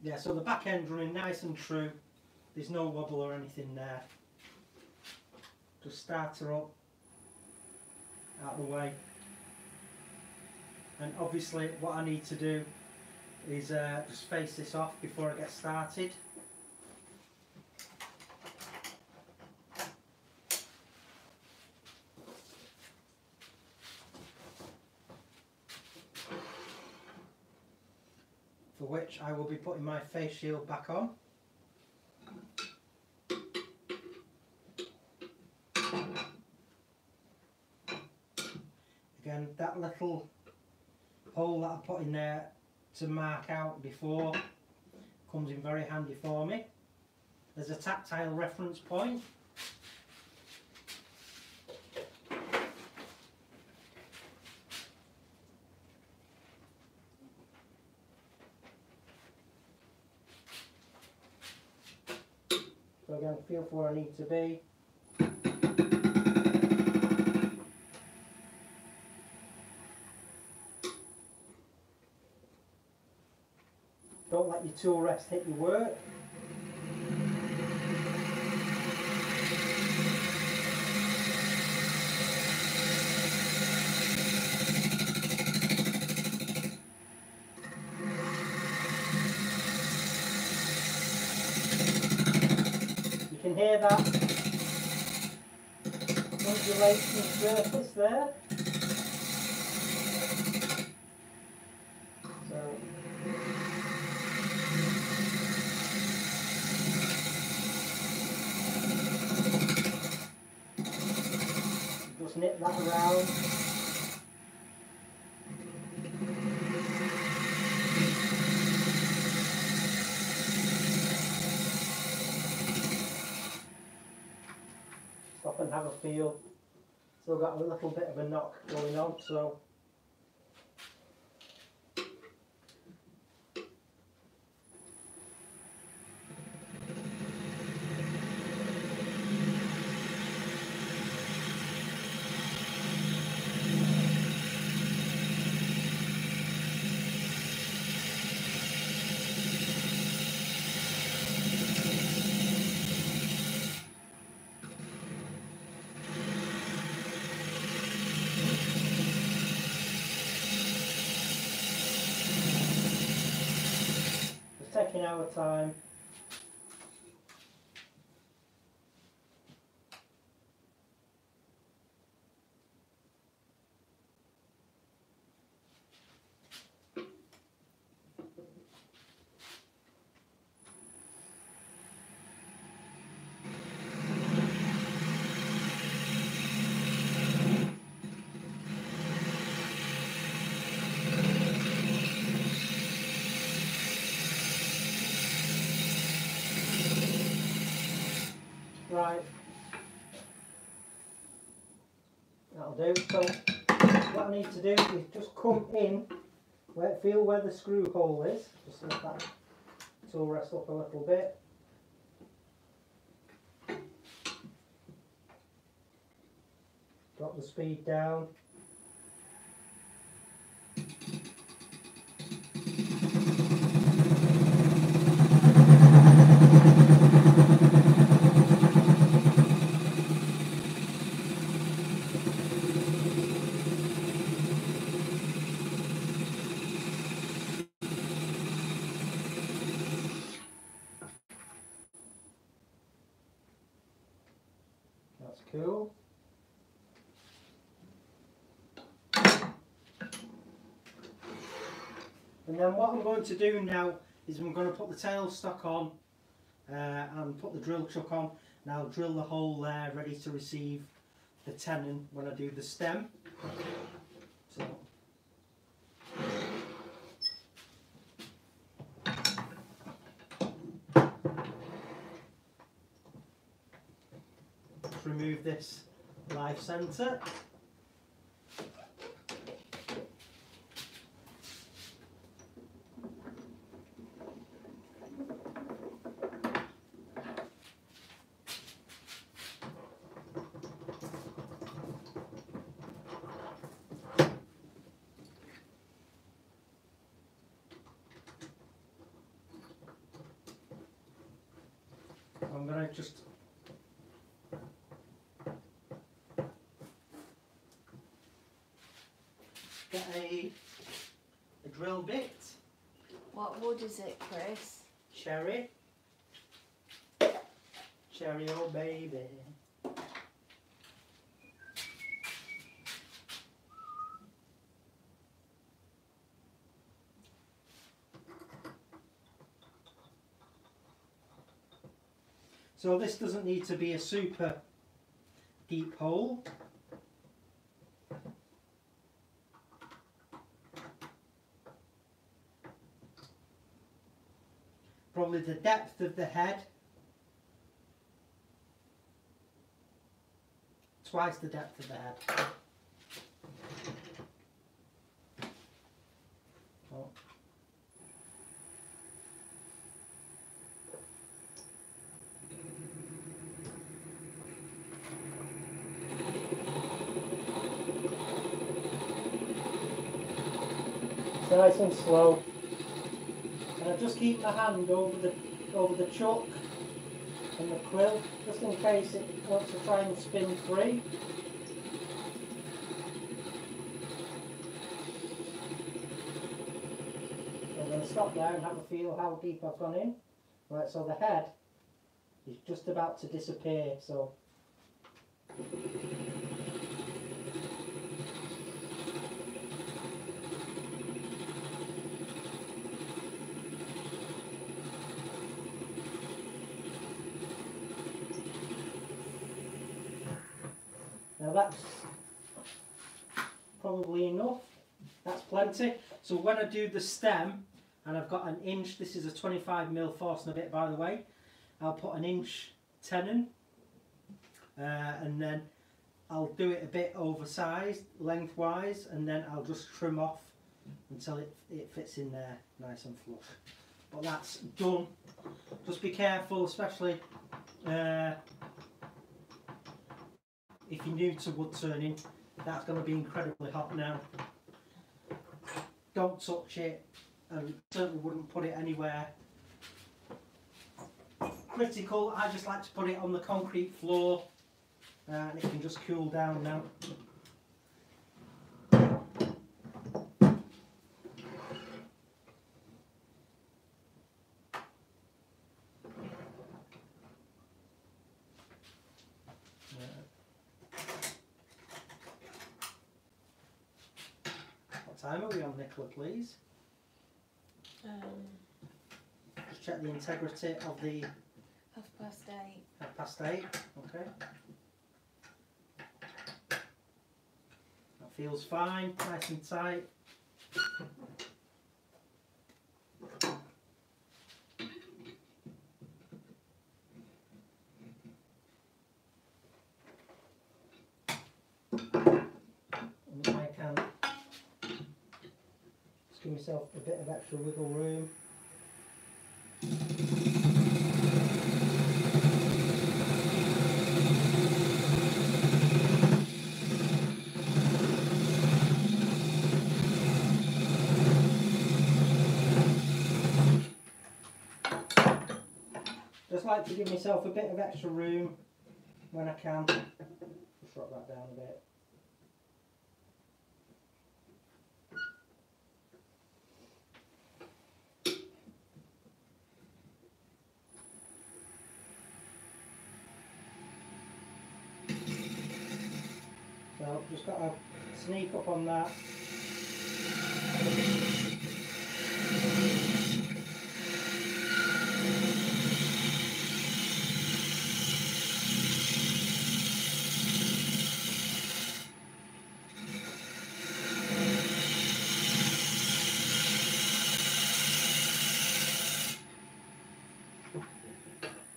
Yeah, so the back end running nice and true. There's no wobble or anything there. Just start her up, out the way. And obviously what I need to do is uh, just face this off before I get started. For which I will be putting my face shield back on. Little hole that I put in there to mark out before comes in very handy for me. There's a tactile reference point. So again, feel for where I need to be. Tool rest hit your work. You can hear that undulating surface there. So just knit that around. Stop and have a feel. A little bit of a knock going on, so just time. Right. That'll do. So what I need to do is just come in where feel where the screw hole is. Just let that tool rest up a little bit. Drop the speed down. That's cool. And then what I'm going to do now is I'm going to put the tail stock on uh, and put the drill chuck on and I'll drill the hole there ready to receive the tenon when I do the stem. So, remove this live centre. I'm going to just get a, a drill bit, What wood is it, Chris? cherry, cherry oh baby. So this doesn't need to be a super deep hole. Probably the depth of the head. Twice the depth of the head. Oh. Nice and slow. And I just keep my hand over the over the chuck and the quill, just in case it wants to try and spin free. I'm going to stop there and have a feel how deep I've gone in. Right, so the head is just about to disappear, so that's probably enough. That's plenty. So when I do the stem, and I've got an inch, this is a 25 mil Forstner bit by the way, I'll put an inch tenon, uh, and then I'll do it a bit oversized, lengthwise, and then I'll just trim off until it, it fits in there nice and flush. But that's done. Just be careful, especially uh, if you're new to wood turning, that's going to be incredibly hot now. Don't touch it and certainly wouldn't put it anywhere critical. I just like to put it on the concrete floor uh, and it can just cool down now. What time are we on, Nicola, please? Um, Just check the integrity of the half past eight. half past eight. Okay. That feels fine, nice and tight. And I can myself a bit of extra wiggle room. Just like to give myself a bit of extra room when I can. Drop that down a bit. So just got to sneak up on that.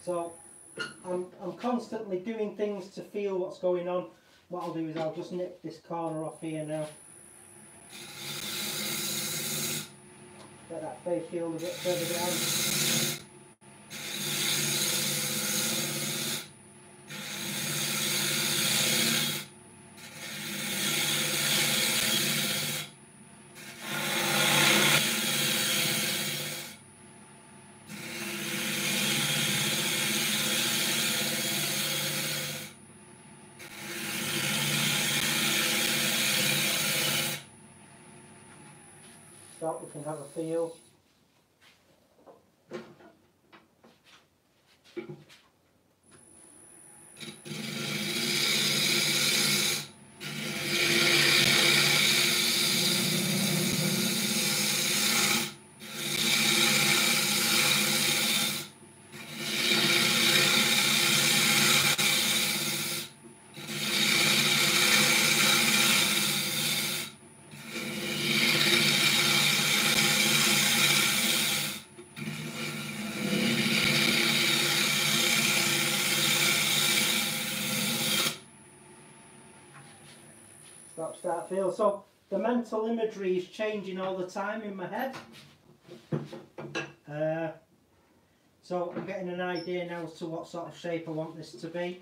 So I'm, I'm constantly doing things to feel what's going on. What I'll do is I'll just nip this corner off here now. Get that face shield a bit further down. Mental imagery is changing all the time in my head. Uh, so I'm getting an idea now as to what sort of shape I want this to be.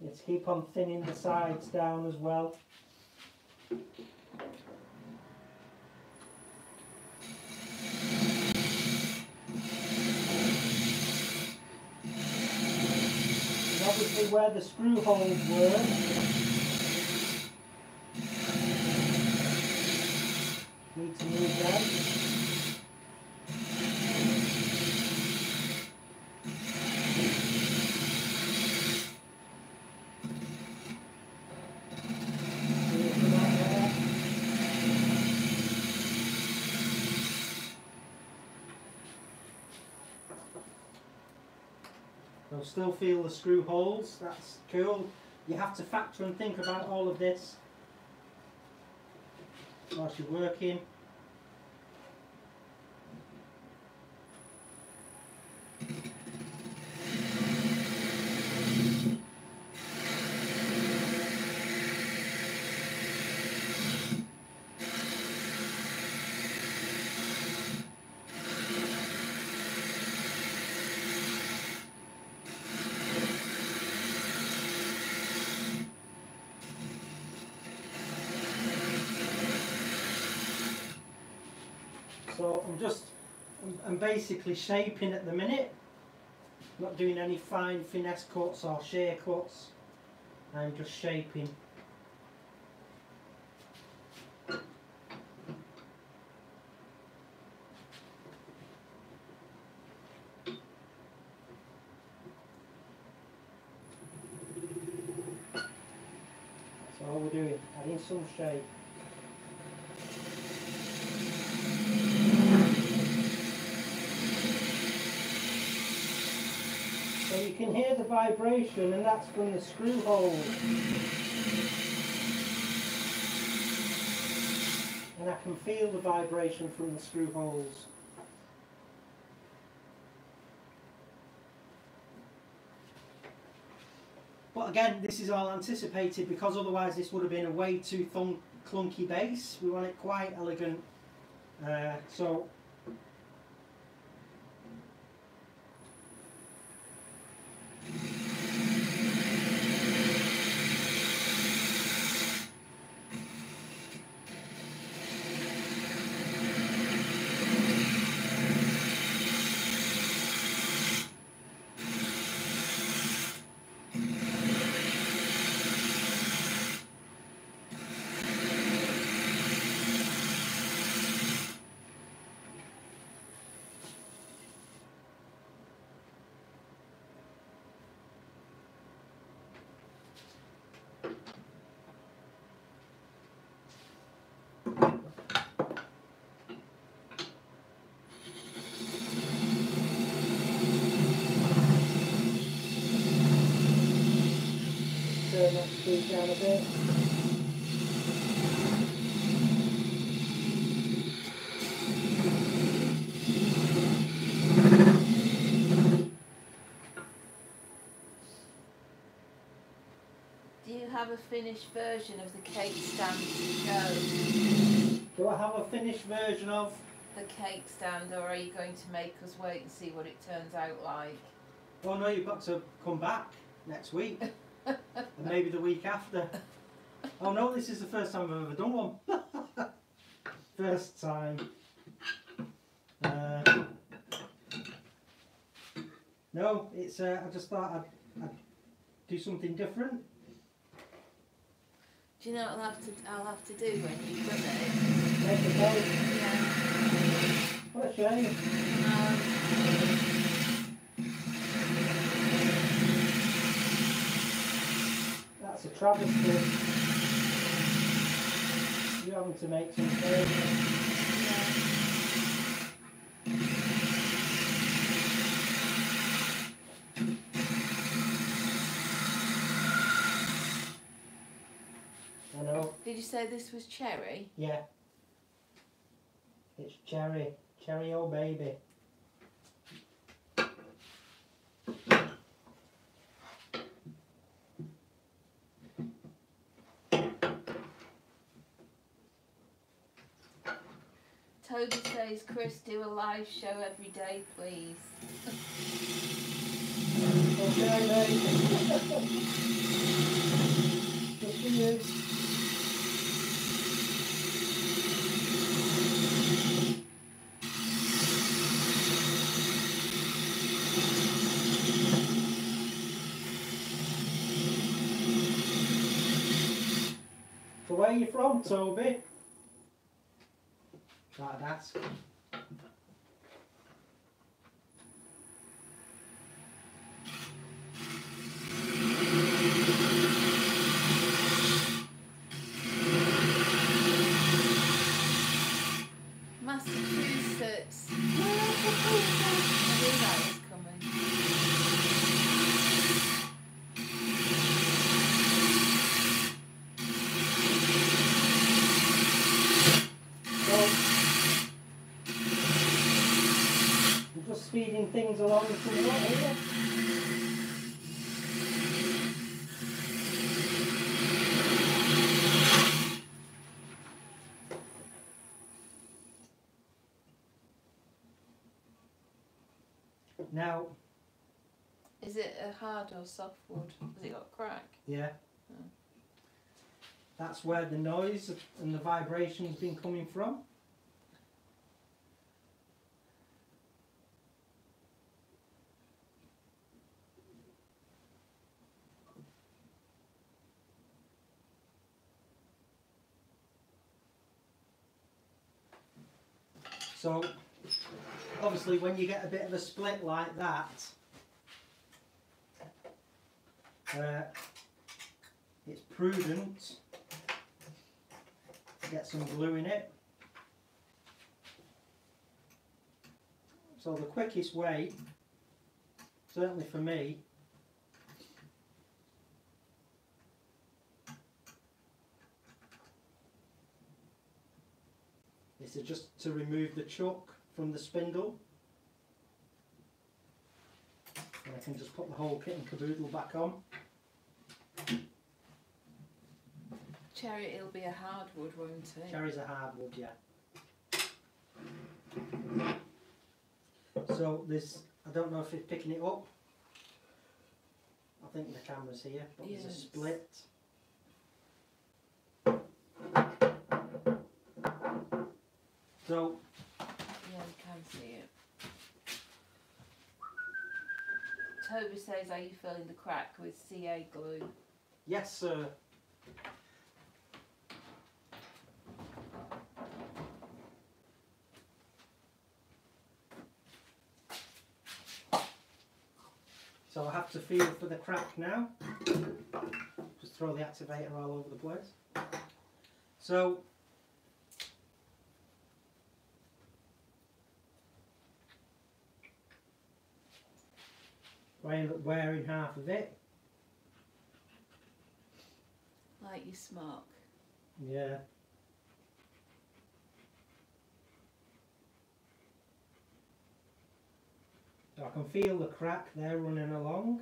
Let's keep on thinning the sides down as well. And obviously where the screw holes were, need to move them. Move them out there. You'll still feel the screw holes, that's cool. You have to factor and think about all of this whilst you're working. So I'm just, I'm- I'm basically shaping at the minute. Not doing any fine finesse cuts or shear cuts. I'm just shaping. That's all we're doing, adding some shape. So you can hear the vibration and that's from the screw holes. And I can feel the vibration from the screw holes. But again, this is all anticipated because otherwise this would have been a way too clunky base. We want it quite elegant. Uh, so turn that speed down a bit. Do you have a finished version of the cake stand to show? Do I have a finished version of? The cake stand, or are you going to make us wait and see what it turns out like? Oh no, you've got to come back next week. [LAUGHS] and maybe the week after. Oh no, this is the first time I've ever done one. [LAUGHS] first time. Uh, no, it's. Uh, I just thought I'd, I'd do something different. Do you know what I'll have to I'll have to do when you've done it? Make the cake. Yeah. What a shame. Um, That's a travesty. You're having to make some cake. yeah. I know. Did you say this was cherry? Yeah. It's cherry. Cherry oh baby. Toby says, Chris, do a live show every day, please. Okay, mate. Just for you. So where are you from, Toby? That'd ask. Massachusetts. I knew that was coming. So, I'm just speeding things along somewhat here. Now, Is it a hard or soft wood? Has it got a crack? yeah, Hmm. that's where the noise and the vibration's been coming from. So, obviously, when you get a bit of a split like that, uh, it's prudent to get some glue in it. So the quickest way, certainly for me, is to just to remove the chuck from the spindle. And I can just put the whole kit and caboodle back on. Cherry, it'll be a hardwood, won't it? Cherry's a hardwood, yeah. So there's, I don't know if it's picking it up. I think the camera's here, but there's a split. So Yeah, you can see it. Toby says, are you filling the crack with CA glue? yes, sir. So I have to feel for the crack now. Just throw the activator all over the place. So I end up wearing half of it. Like you smoke. Yeah. I can feel the crack there running along.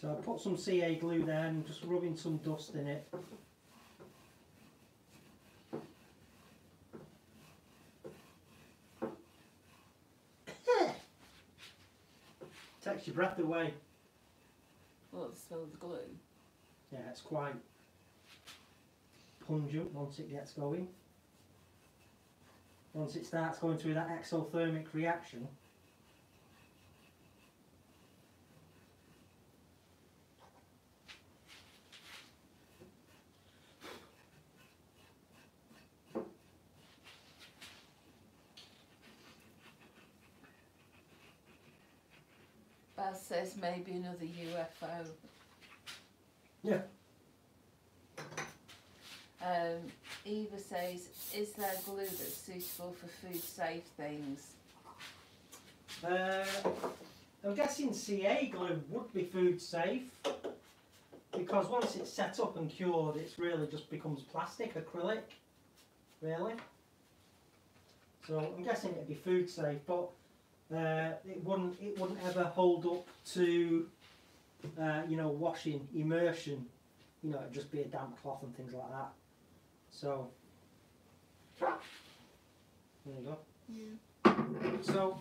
So I put some CA glue there and just rubbing some dust in it. Takes your breath away. Well, the smell of the glue. Yeah, it's quite pungent once it gets going. once it starts going through that exothermic reaction. Baz says maybe another UFO. Yeah. Um, Eva says, is there glue that's suitable for food safe things? Uh, I'm guessing CA glue would be food safe because once it's set up and cured, it's really just becomes plastic acrylic, really. So I'm guessing it'd be food safe, but uh, it wouldn't it wouldn't ever hold up to uh, you know washing immersion. You know, it'd just be a damp cloth and things like that. So there you go. So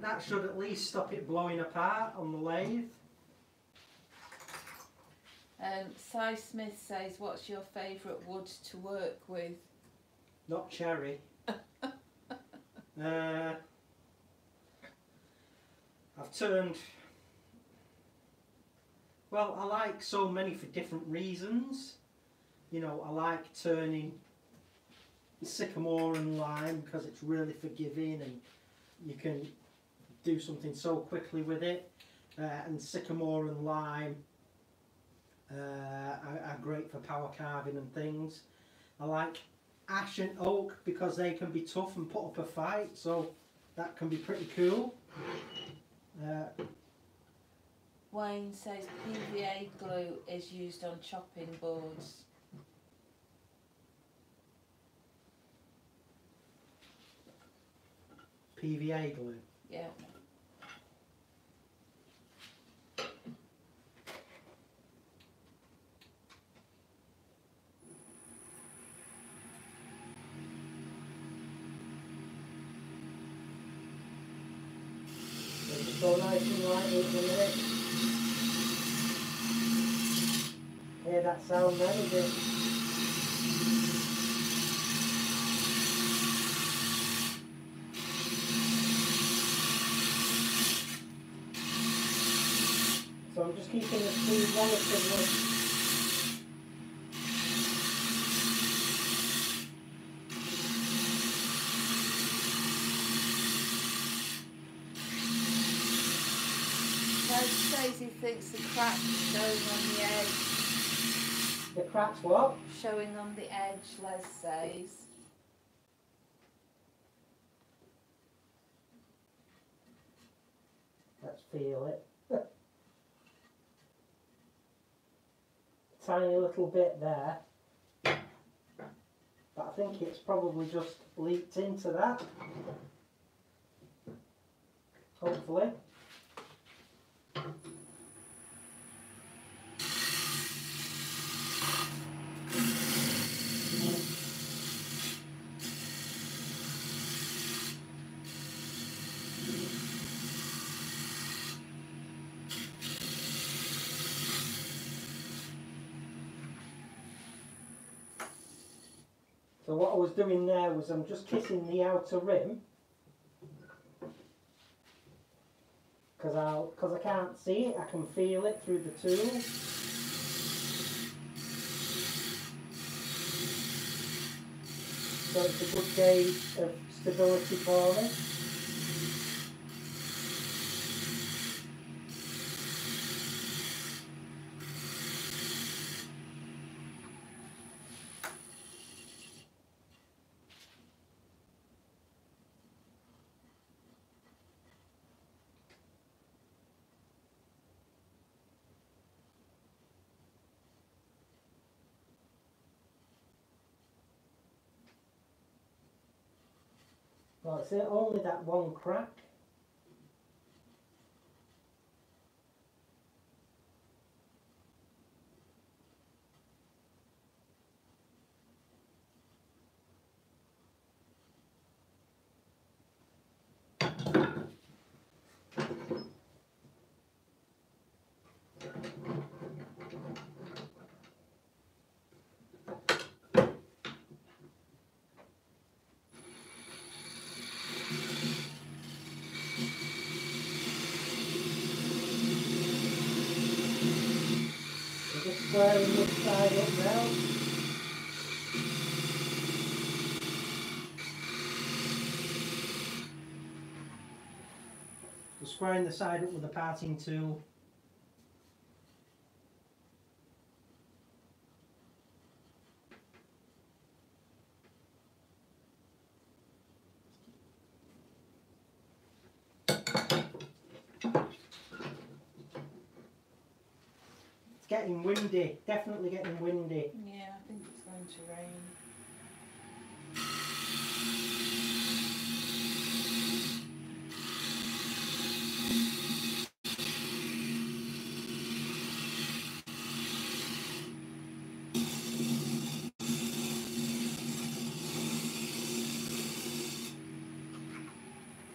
that should at least stop it blowing apart on the lathe. Um, Cy Smith says, what's your favourite wood to work with? Not cherry. Uh, I've turned. Well, I like so many for different reasons. You know, I like turning sycamore and lime because it's really forgiving and you can do something so quickly with it. Uh, and sycamore and lime uh, are, are great for power carving and things. I like ash and oak because they can be tough and put up a fight, so that can be pretty cool. Uh, Wayne says PVA glue is used on chopping boards. PVA glue. Yeah. They just go nice and light with minute. Hear that sound then, is it? So I'm just keeping the speed relatively Ted says he thinks the crack's showing on the edge. the cracks what? Showing on the edge, Les says. Let's feel it. [LAUGHS] Tiny little bit there. But I think it's probably just leaked into that. Hopefully. Doing there was I'm just kissing the outer rim because I because I can't see it, I can feel it through the tool. So it's a good gauge of stability for me. Well, it's only that one crack. Squaring this side up now. So squaring the side up with a parting tool. It's getting windy, definitely getting windy. Yeah, I think it's going to rain.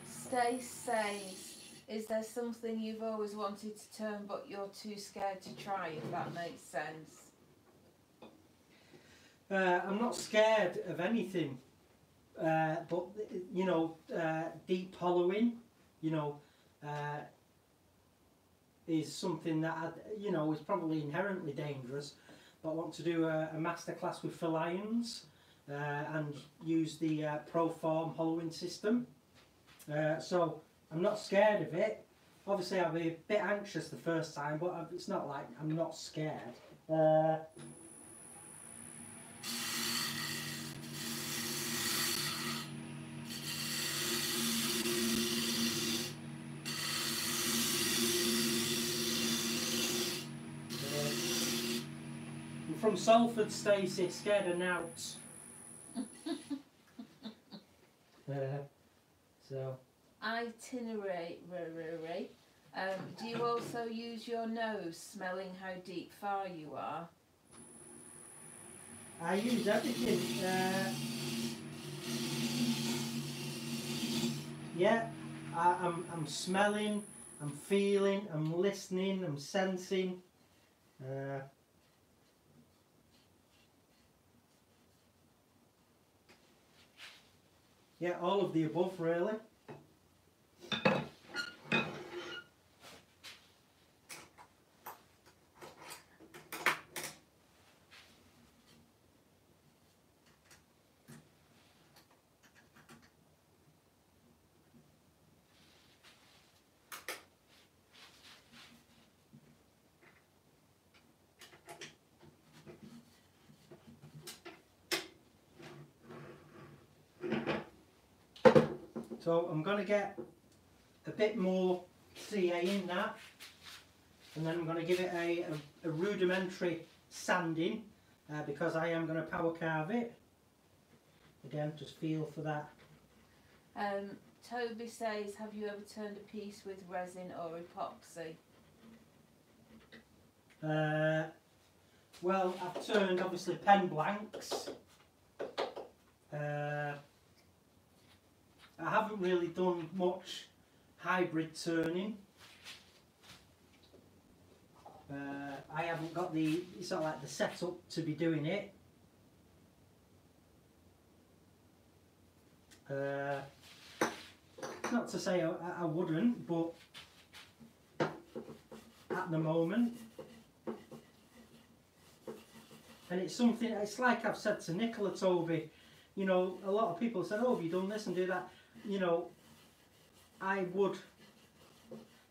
Stay says, is there something you've always wanted to turn but you're too scared to try, if that makes sense? Uh, I'm not scared of anything, uh, but you know, uh, deep hollowing, you know, uh, is something that I, you know is probably inherently dangerous. But I want to do a, a masterclass with Phil Irons uh, and use the uh, Pro-Forme hollowing system. Uh, so I'm not scared of it. Obviously, I'll be a bit anxious the first time, but it's not like I'm not scared. Uh, I'm from Salford, Stacey, scared of nouts. [LAUGHS] uh, so, Itinerary. Um, do you also use your nose, smelling how deep far you are? I use everything. Uh, yeah, I, I'm, I'm smelling, I'm feeling, I'm listening, I'm sensing. Uh, yeah, all of the above, really. So I'm going to get a bit more CA in that and then I'm going to give it a, a, a rudimentary sanding uh, because I am going to power carve it. Again, just feel for that. Um, Toby says, have you ever turned a piece with resin or epoxy? Uh, well, I've turned obviously pen blanks. Uh, I haven't really done much hybrid turning. Uh, I haven't got the sort of like the setup to be doing it. Uh, not to say I, I wouldn't, but at the moment, and it's something. It's like I've said to Nicola Toby. You know, a lot of people said, "Oh, have you done this and do that?" You know, I would.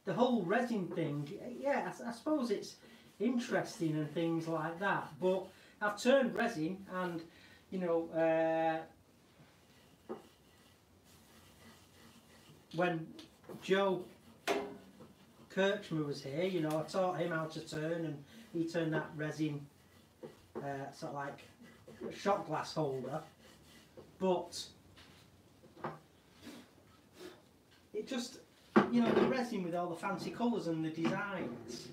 The whole resin thing, yeah, I suppose it's interesting and things like that. But I've turned resin, and you know, uh, when Joe Kirchmer was here, you know, I taught him how to turn, and he turned that resin uh, sort of like a shot glass holder, but it just, you know, the resin with all the fancy colours and the designs.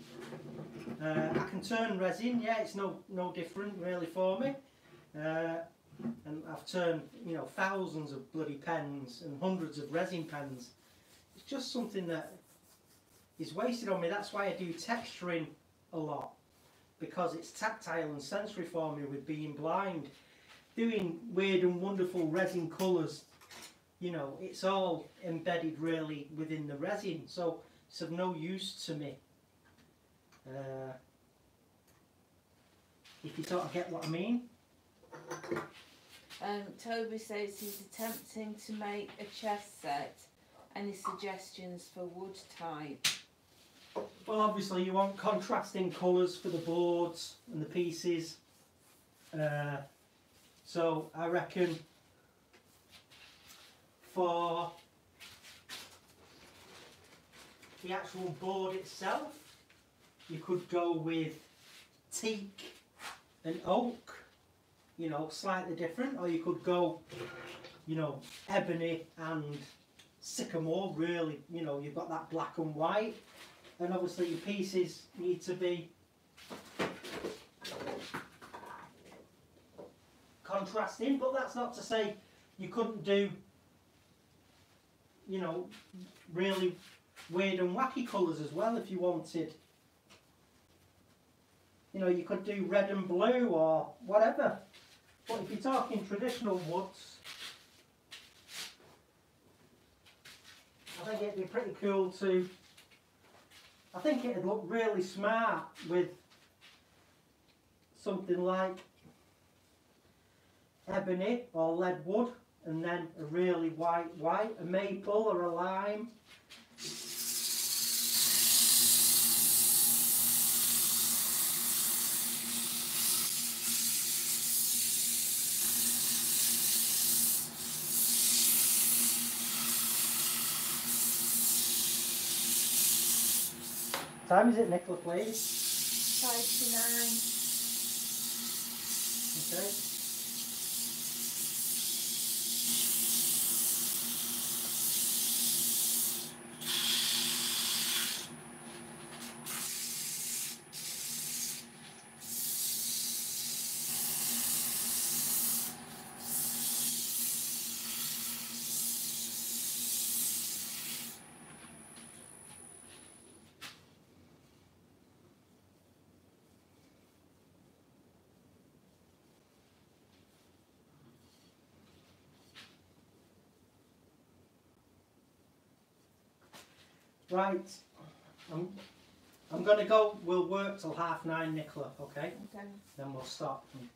Uh, I can turn resin, yeah, it's no no different really for me. Uh, and I've turned, you know, thousands of bloody pens and hundreds of resin pens. It's just something that is wasted on me. That's why I do texturing a lot because it's tactile and sensory for me with being blind. Doing weird and wonderful resin colours, you know, it's all embedded really within the resin, so it's of no use to me. Uh, if you sort of get what I mean. Um, Toby says he's attempting to make a chess set. Any suggestions for wood type? Well, obviously you want contrasting colours for the boards and the pieces. Uh, so I reckon for the actual board itself, you could go with teak and oak, you know, slightly different, or you could go, you know, ebony and sycamore, really, you know, you've got that black and white. And obviously your pieces need to be contrasting but that's not to say you couldn't do you know really weird and wacky colours as well if you wanted you know you could do red and blue or whatever. But if you're talking traditional woods I think it'd be pretty cool to I think it'd look really smart with something like ebony or lead wood and then a really white white, a maple or a lime. time is it, Nicola, please? Five to nine. Okay. Right. I'm, I'm going to go, we'll work till half nine, Nicola, okay? Okay. Then we'll stop and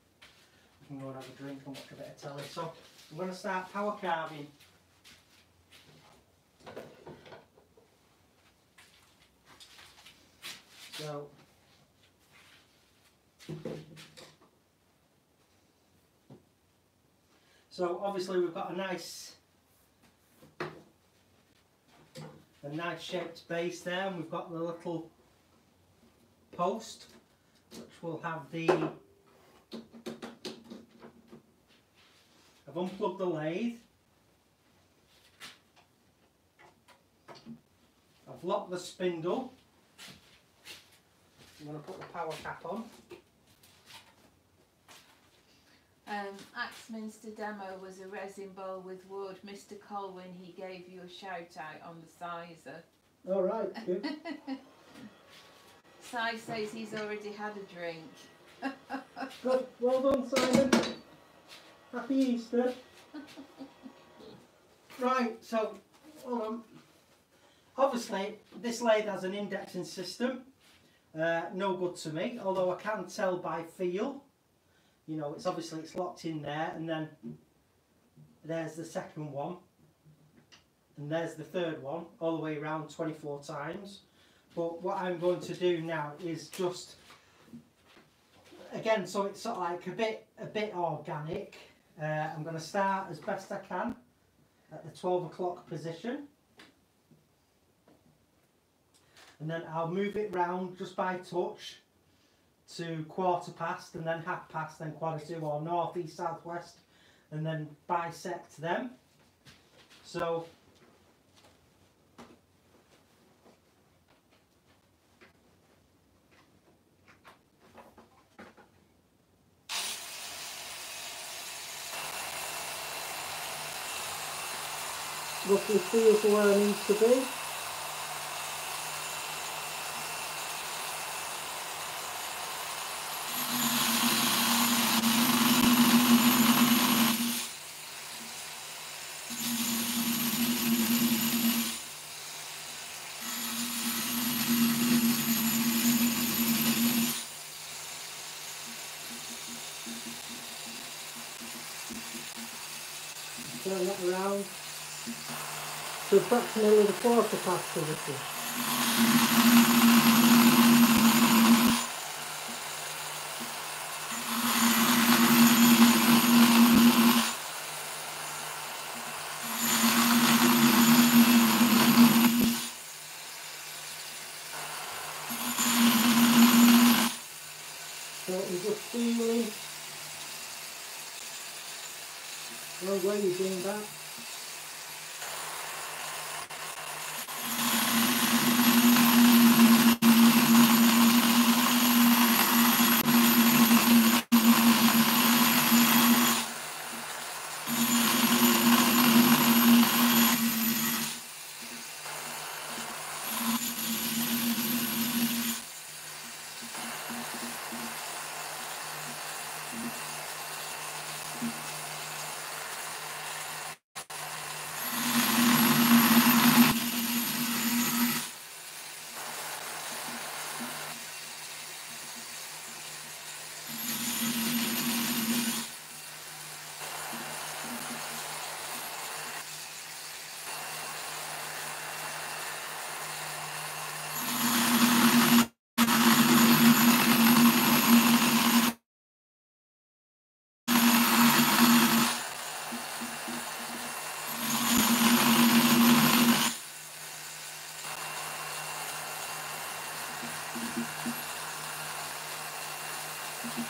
we can go and have a drink and watch a bit of telly. So I'm going to start power carving. So So obviously we've got a nice a nice shaped base there and we've got the little post which will have the I've unplugged the lathe. I've locked the spindle. I'm going to put the power cap on Um, Axminster demo was a resin bowl with wood. Mr. Colwyn, he gave you a shout out on the sizer. alright Si [LAUGHS] says he's already had a drink. [LAUGHS] Good. Well done, Simon. Happy Easter. right, so, hold on. Obviously, this lathe has an indexing system. Uh, no good to me, although I can tell by feel. You know, it's obviously it's locked in there, and then there's the second one, and there's the third one, all the way around 24 times. But what I'm going to do now is just again, so it's sort of like a bit a bit organic. Uh, I'm going to start as best I can at the 12 o'clock position. And then I'll move it round just by touch to quarter past and then half past, then quarter to or north, east, south, west, and then bisect them. So roughly feel for where it need to be. Approximately the quarter past position. So we're just feeling wrong way you doing that.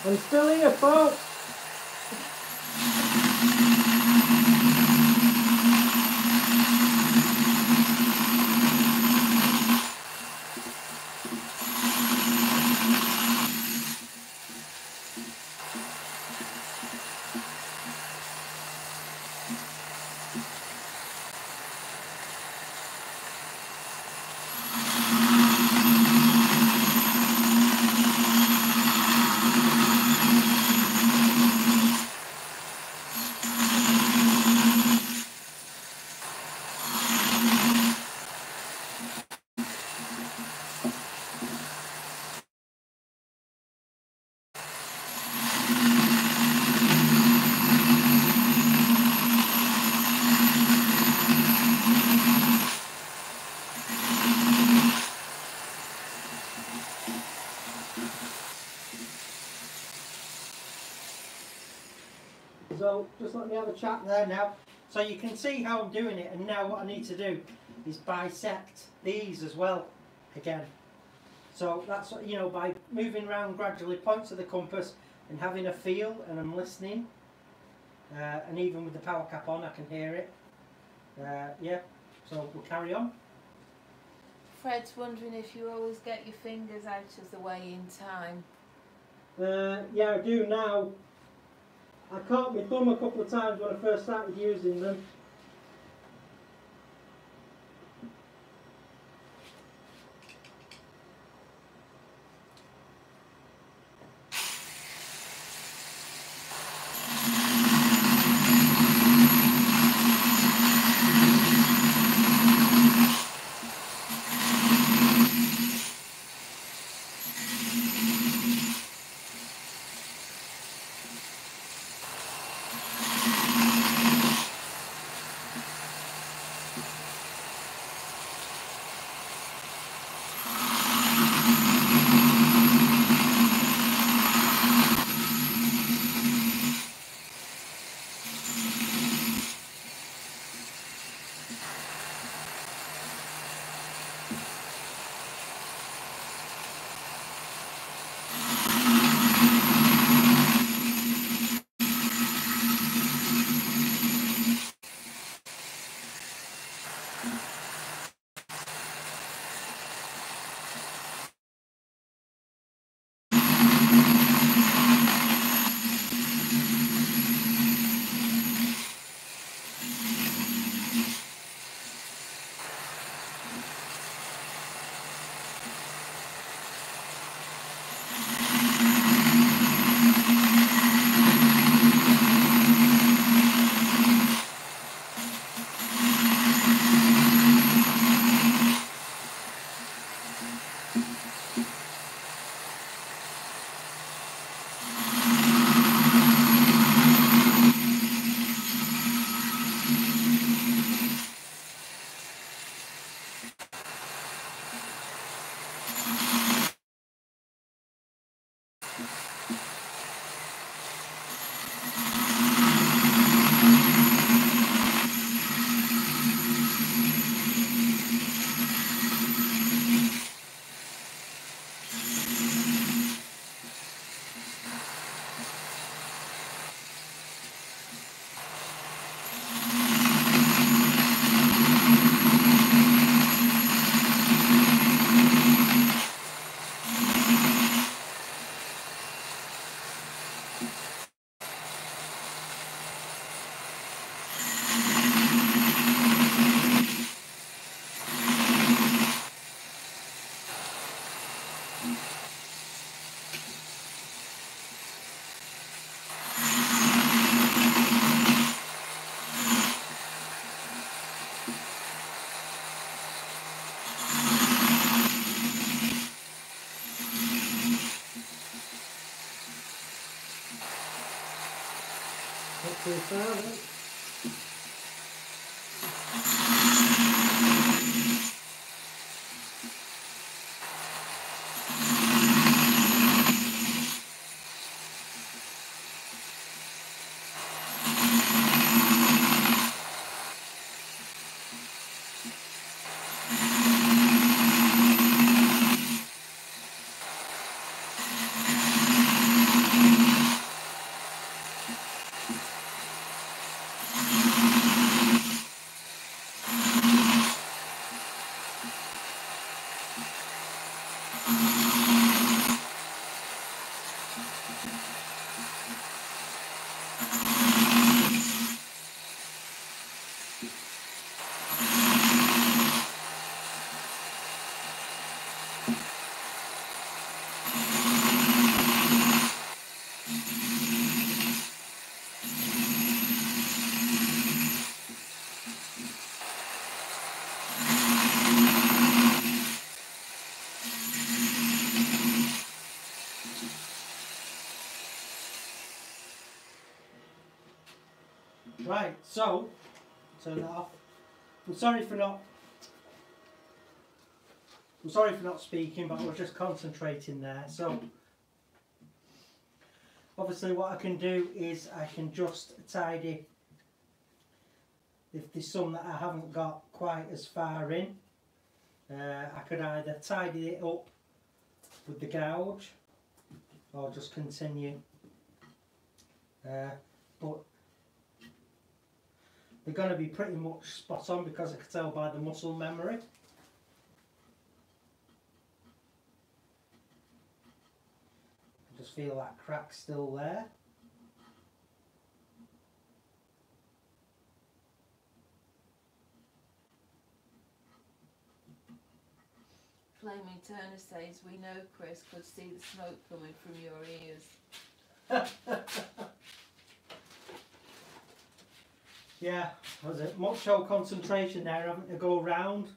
I'm still here, folks. Have a chat there now. So you can see how I'm doing it, and now what I need to do is bisect these as well again. So that's what- you know by moving around gradually, points of the compass, and having a feel, and I'm listening. Uh, and even with the power cap on, I can hear it. Uh, yeah. So we'll carry on. Fred's wondering if you always get your fingers out of the way in time. Uh, yeah, I do now. I caught my thumb a couple of times when I first started using them. Not too Right, so turn that off. I'm sorry for not. I'm sorry for not speaking, but I was just concentrating there. So obviously, what I can do is I can just tidy. If there's some that I haven't got quite as far in, uh, I could either tidy it up with the gouge, or just continue. Uh, but they're going to be pretty much spot on because I can tell by the muscle memory. I just feel that crack still there. Flaming Turner says, we know Chris could see the smoke coming from your ears. [LAUGHS] Yeah, was it much show concentration there, having to go round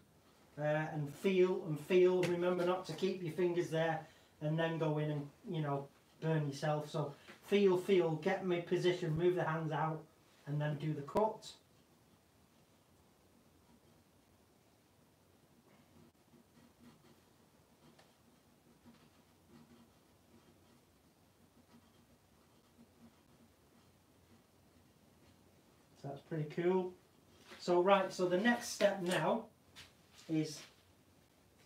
uh, and feel and feel. Remember not to keep your fingers there and then go in and you know burn yourself. So feel, feel, get my position, move the hands out, and then do the cut. That's pretty cool. So right, so the next step now is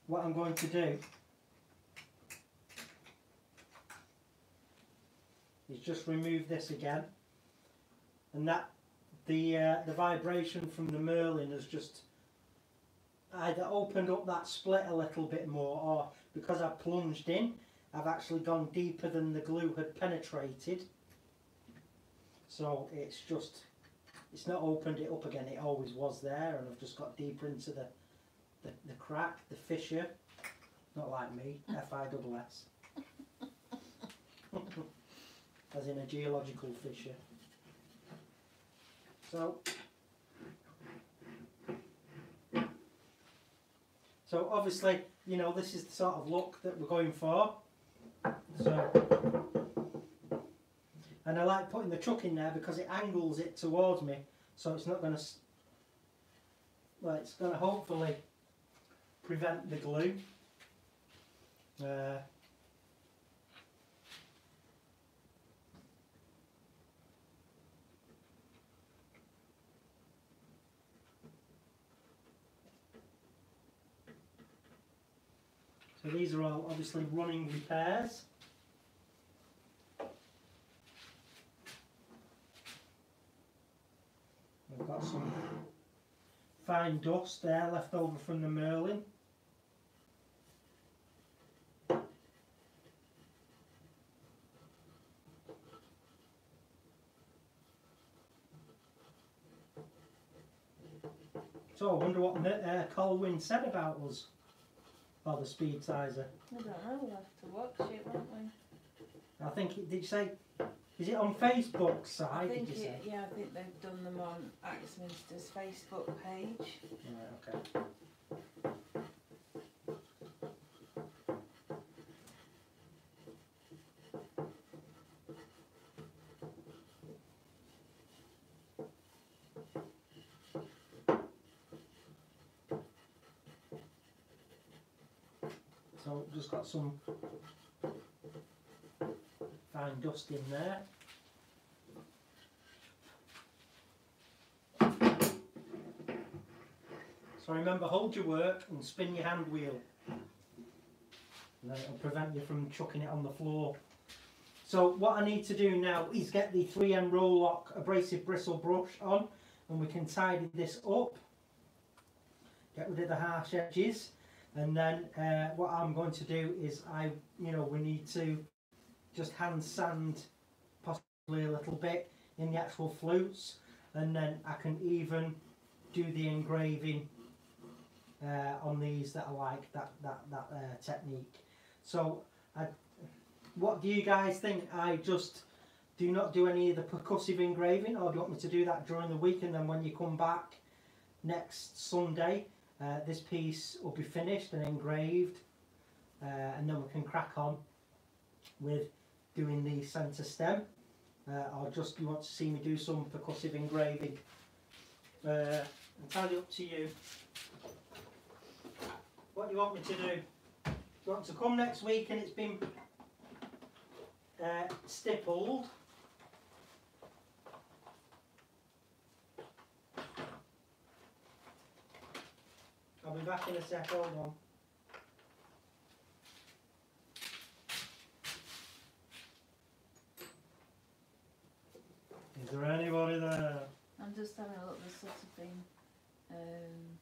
what I'm going to do is just remove this again and that the uh, the vibration from the Merlin has just either opened up that split a little bit more or because I've plunged in I've actually gone deeper than the glue had penetrated so it's just it's not opened it up again it always was there and I've just got deeper into the the, the crack the fissure. Not like me F-I-double-S [LAUGHS] as in a geological fissure. So so obviously you know this is the sort of look that we're going for. So and I like putting the truck in there because it angles it towards me so it's not going to well it's going to hopefully prevent the glue. Uh, so these are all obviously running repairs We've got some fine dust there left over from the Merlin. So I wonder what uh, Colwin said about us. or the speed sizer? I don't know, we'll have to watch it, won't we? I think, it, did you say, is it on Facebook I side, did think it, yeah, I think they've done them on Axminster's Facebook page. Right, okay. So just got some fine dust in there. So remember, hold your work and spin your hand wheel. And then it'll prevent you from chucking it on the floor. So what I need to do now is get the 3M Roloc abrasive bristle brush on and we can tidy this up. Get rid of the harsh edges and then uh, what I'm going to do is I, you know, we need to just hand sand possibly a little bit in the actual flutes and then I can even do the engraving uh, on these that I like that that that uh, technique. So, I, what do you guys think? I just do not do any of the percussive engraving, or do you want me to do that during the week and then when you come back next Sunday, uh, this piece will be finished and engraved, uh, and then we can crack on with doing the centre stem. Uh, or just you want to see me do some percussive engraving? Uh, entirely up to you. What do you want me to do? Do you want to come next week and it's been uh, stippled? I'll be back in a sec, hold on. Is there anybody there? I'm just having a look, there's sort of been um,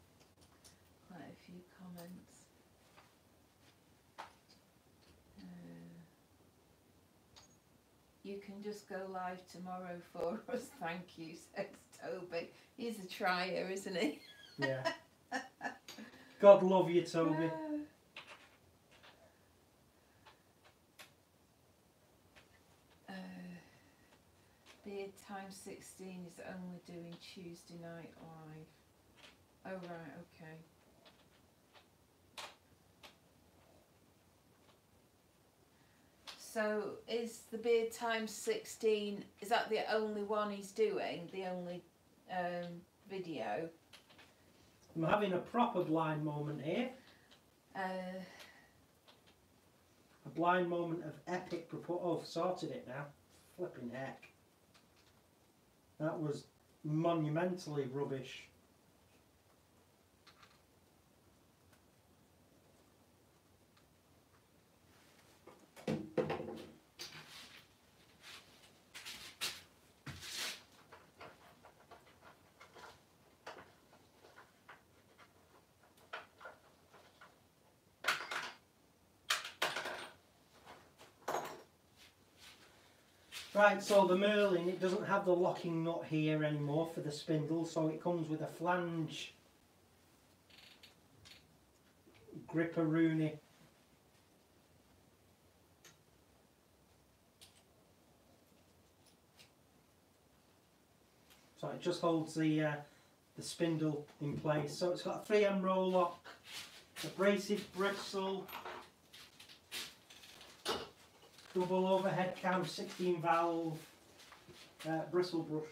quite a few comments. Uh, you can just go live tomorrow [LAUGHS] for us, thank you, says Toby. He's a trier, isn't he? Yeah. [LAUGHS] God love you, Toby. Uh, Beard times 16 is only doing Tuesday night live. Oh, right, okay. So is the beard times 16, is that the only one he's doing? The only um, video? I'm having a proper blind moment here. Uh, A blind moment of epic propos. Oh, I've sorted it now. Flipping heck. That was monumentally rubbish. Right, so the Merlin, it doesn't have the locking nut here anymore for the spindle, so it comes with a flange gripper Rooney. So it just holds the uh, the spindle in place. So it's got a 3M Roloc, abrasive bristle, double overhead cam 16 valve uh, bristle brush.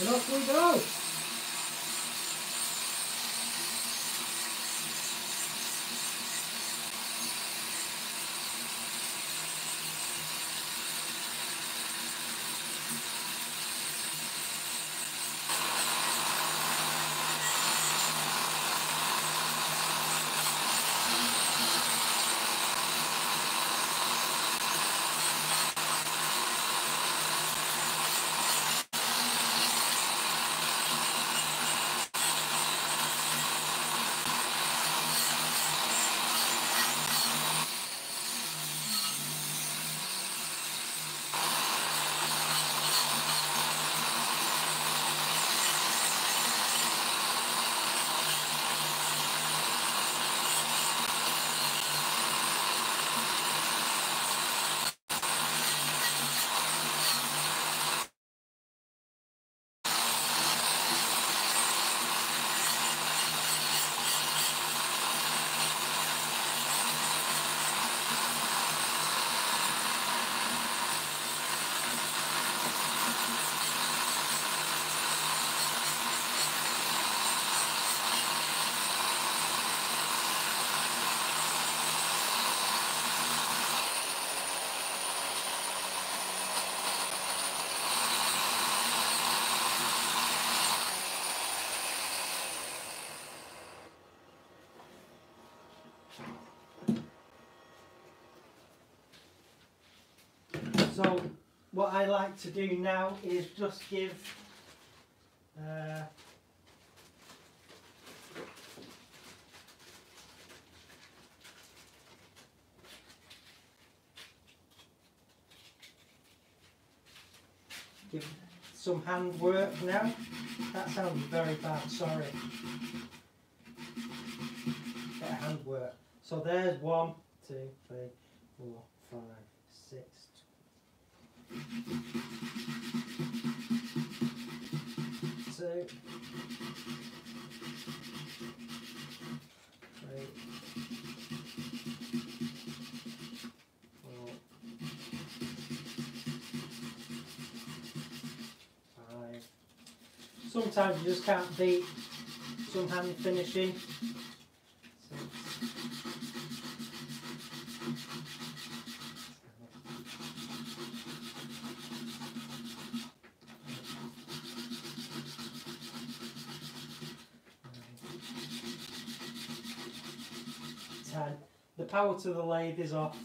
And off we go! What I like to do now is just give uh, give some handwork now. That sounds very bad, sorry. Bit of handwork. So there's one, two, three, four, five, six, two, three, four, five. Sometimes you just can't beat some hand finishing. Six. Ten. The power to the lathe is off.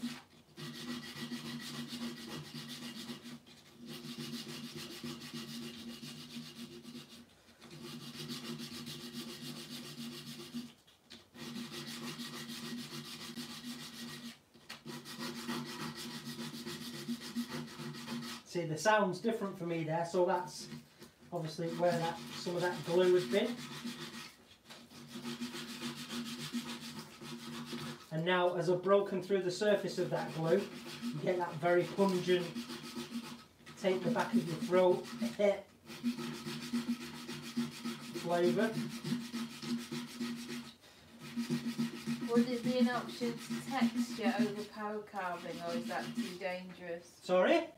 See, the sound's different for me there, so that's obviously where that some of that glue has been. And now, as I've broken through the surface of that glue, you get that very pungent, take the back of your throat hit flavour. Would it be an option to texture over power carving or is that too dangerous? Sorry?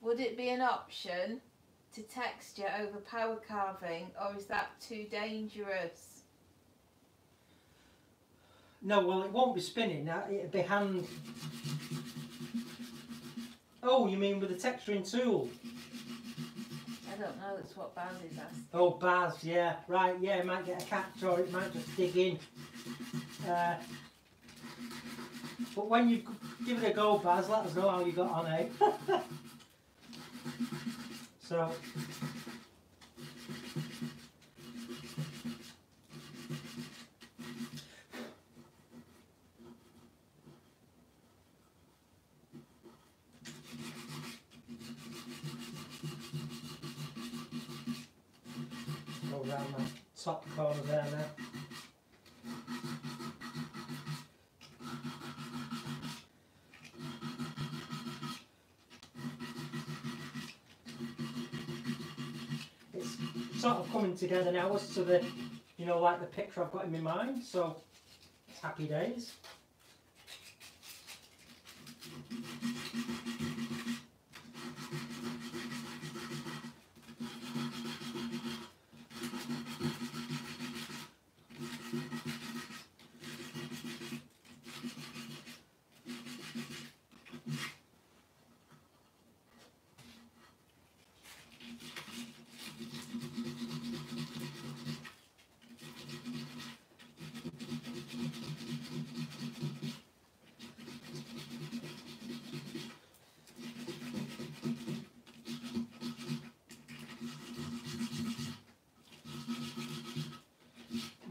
Would it be an option to texture over power carving or is that too dangerous? No, well, it won't be spinning. It'll be hand. Oh, you mean with a texturing tool? I don't know, that's what Baz is asking. Oh, Baz, yeah, right, yeah, it might get a catch or it might just dig in. Uh, but when you give it a go, Baz, let us know how you got on, eh? [LAUGHS] so, go around top corner there now. It's sort of coming together now as to the, you know, like the picture I've got in my mind. So happy days.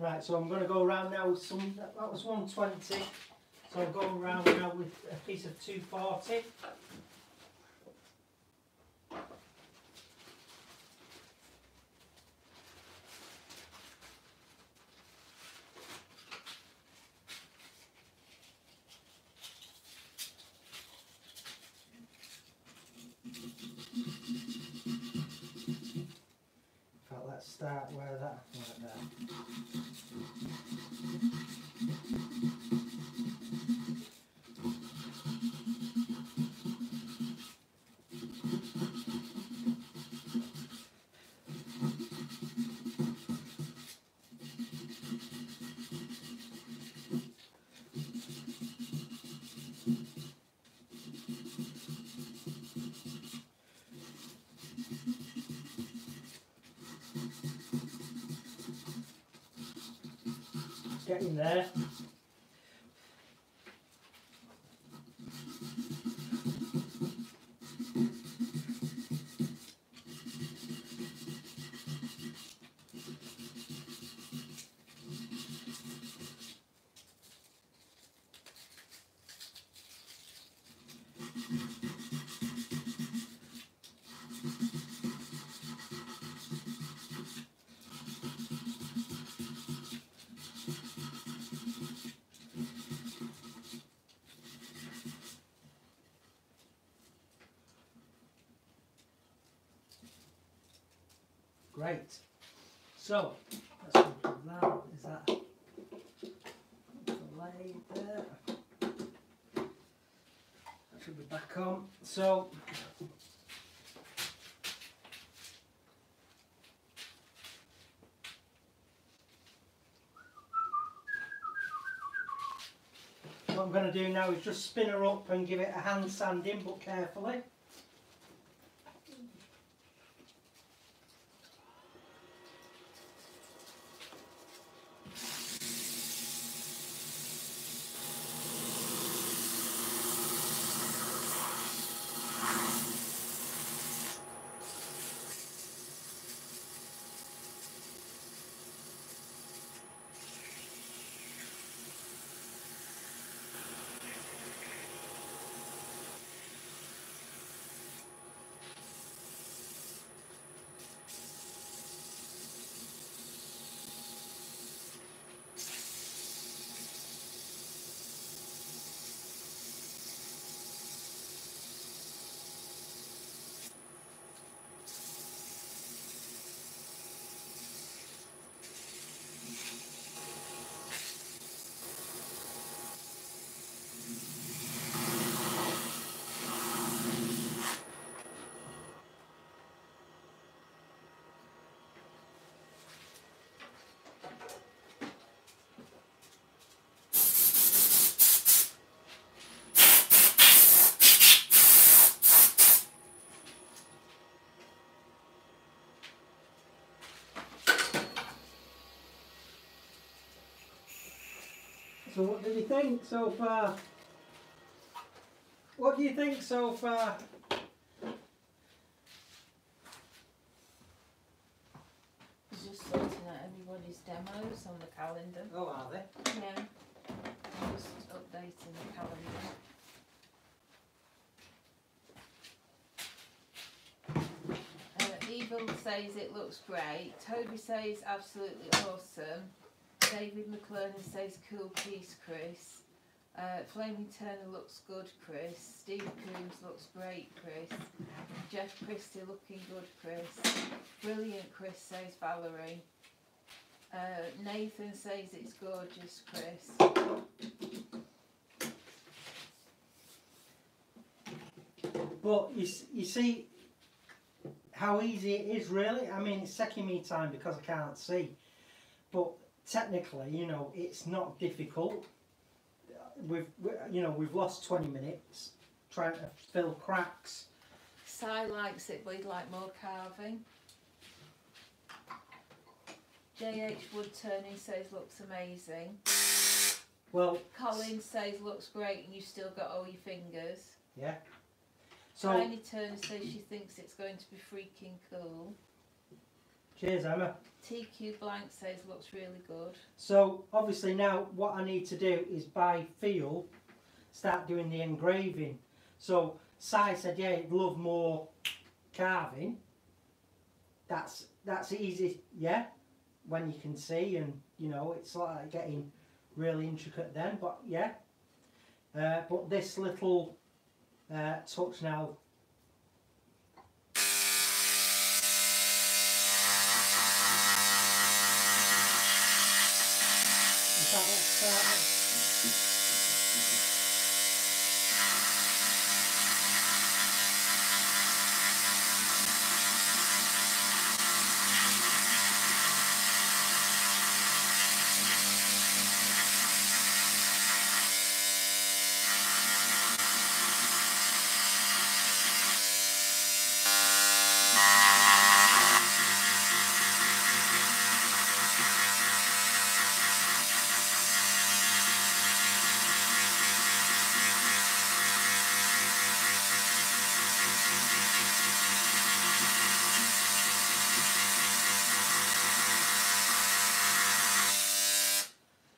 Right, so I'm going to go around now with some, that was 120. So I'm going around now with a piece of 240. In fact, let's start where that, right there. Getting there. Great. So, let's look at that. Is that delayed there? That should be back on. So, what I'm going to do now is just spin her up and give it a hand sanding, but carefully. So what did you think so far? What do you think so far? Just sorting out everybody's demos on the calendar. Oh, are they? Yeah. I'm just updating the calendar. Uh, Evil says it looks great. Toby says absolutely awesome. David McClernand says cool piece, Chris. Uh, Flaming Turner looks good, Chris. Steve Coombs looks great, Chris. Jeff Christie looking good, Chris. Brilliant, Chris says Valerie. Uh, Nathan says it's gorgeous, Chris. But you, you see how easy it is really. I mean, it's taking me time because I can't see. But technically, you know, it's not difficult. We've, you know, we've lost 20 minutes trying to fill cracks. Cy likes it, but he'd like more carving. JH Wood Turning says looks amazing. Well, Colin says looks great and you've still got all your fingers. yeah. So, Tiny Turner says she thinks it's going to be freaking cool. Cheers, Emma. TQ Blank says looks really good. So obviously now what I need to do is by feel start doing the engraving. So Si said, yeah, he'd love more carving. That's that's easy, yeah, when you can see and you know it's like getting really intricate then. But yeah, uh, but this little uh, touch now. In fact, let's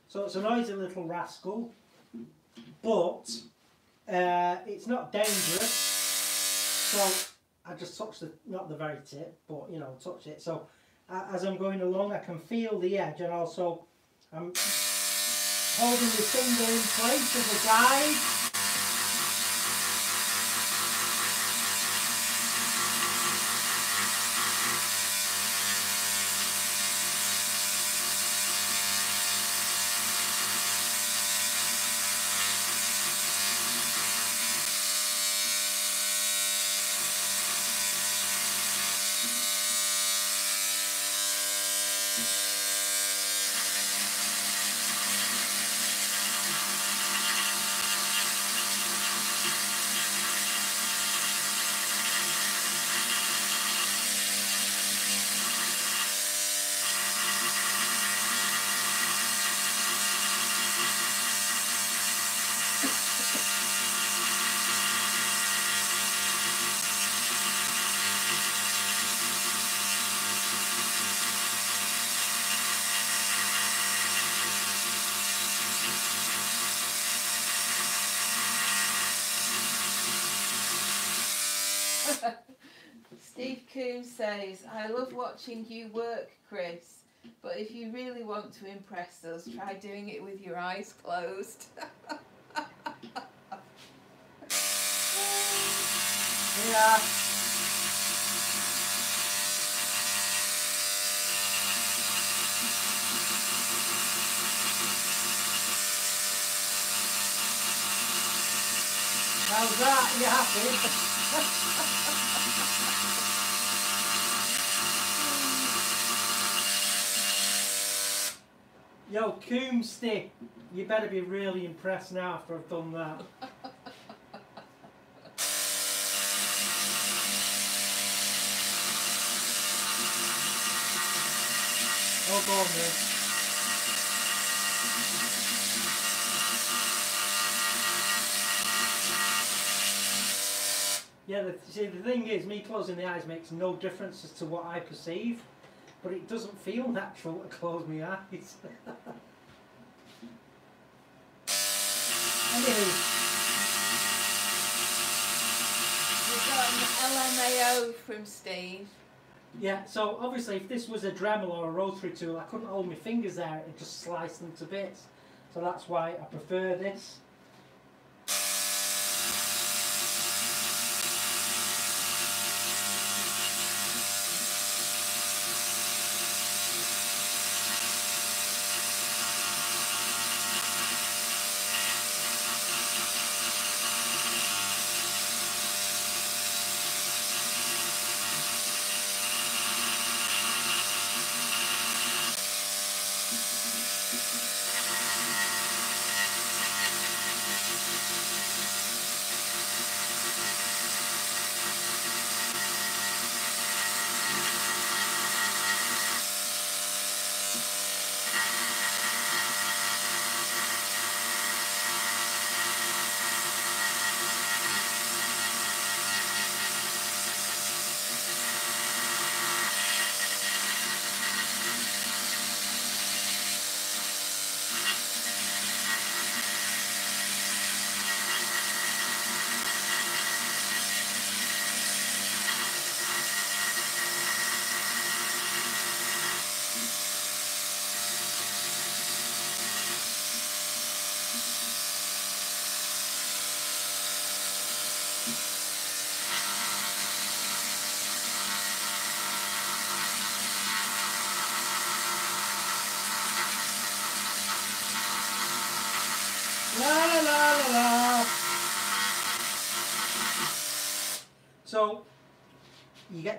start. So it's a little rascal, but uh, it's not dangerous. So I just touch the not the very tip, but you know, touch it. So uh, as I'm going along, I can feel the edge, and also I'm holding the finger in place as a guide. Coombs says, I love watching you work, Chris, but if you really want to impress us, try doing it with your eyes closed. [LAUGHS] Yeah. How's that? You happy? [LAUGHS] Yo, Coomsty, you better be really impressed now after I've done that. Oh, go on then. Yeah, the, see, the thing is, me closing the eyes makes no difference as to what I perceive, but it doesn't feel natural to close my eyes. [LAUGHS] Anywho, We've got an LMAO from Steve. yeah, so obviously if this was a Dremel or a rotary tool, I couldn't hold my fingers there and just slice them to bits. So that's why I prefer this.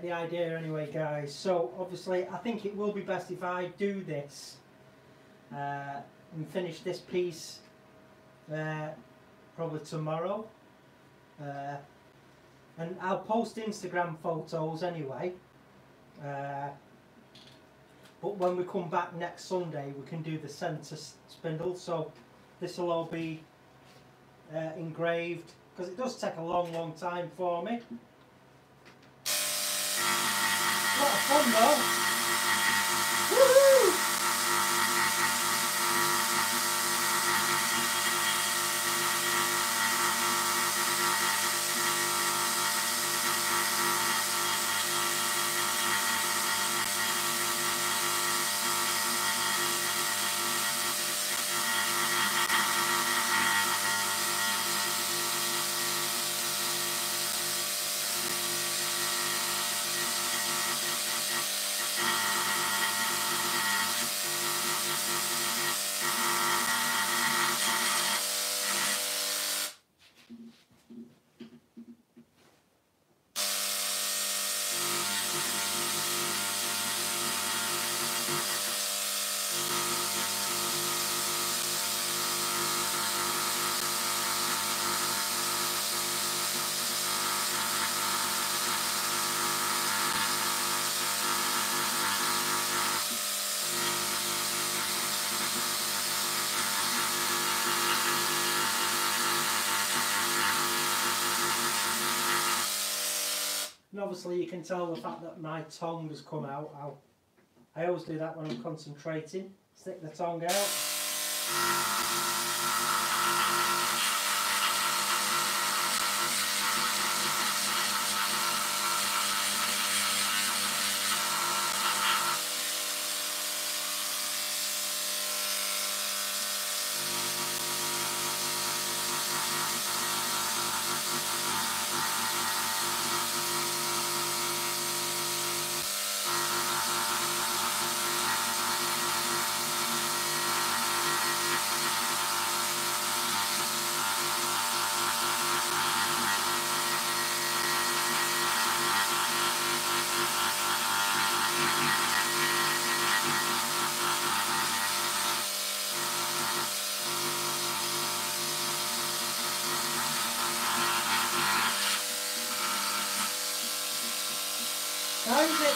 The idea anyway, guys. So, obviously, I think it will be best if I do this uh, and finish this piece uh, probably tomorrow. Uh, and I'll post Instagram photos anyway. Uh, but when we come back next Sunday, we can do the centre spindle. So this will all be uh, engraved because it does take a long, long time for me. A lot obviously you can tell the fact that my tongue has come out. I'll, I always do that when I'm concentrating. Stick the tongue out.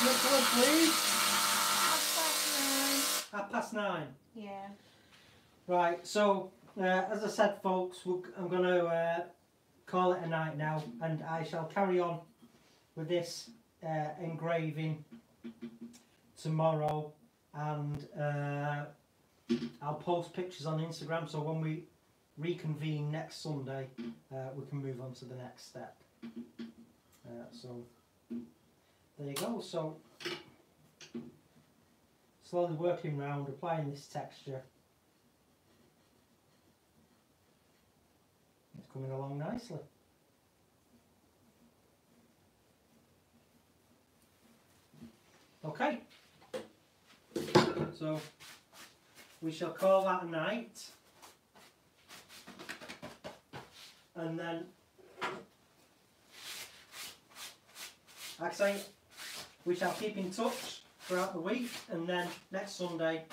Nicola, please. Half past Half past nine. nine. Yeah. Right, so uh, as I said, folks, I'm going to uh, call it a night now, and I shall carry on with this uh, engraving tomorrow, and uh, I'll post pictures on Instagram. So when we reconvene next Sunday, uh, we can move on to the next step. Uh, so there you go. So slowly working round, applying this texture. Coming along nicely. Okay. So we shall call that a night. And then like I say, we shall keep in touch throughout the week and then next Sunday,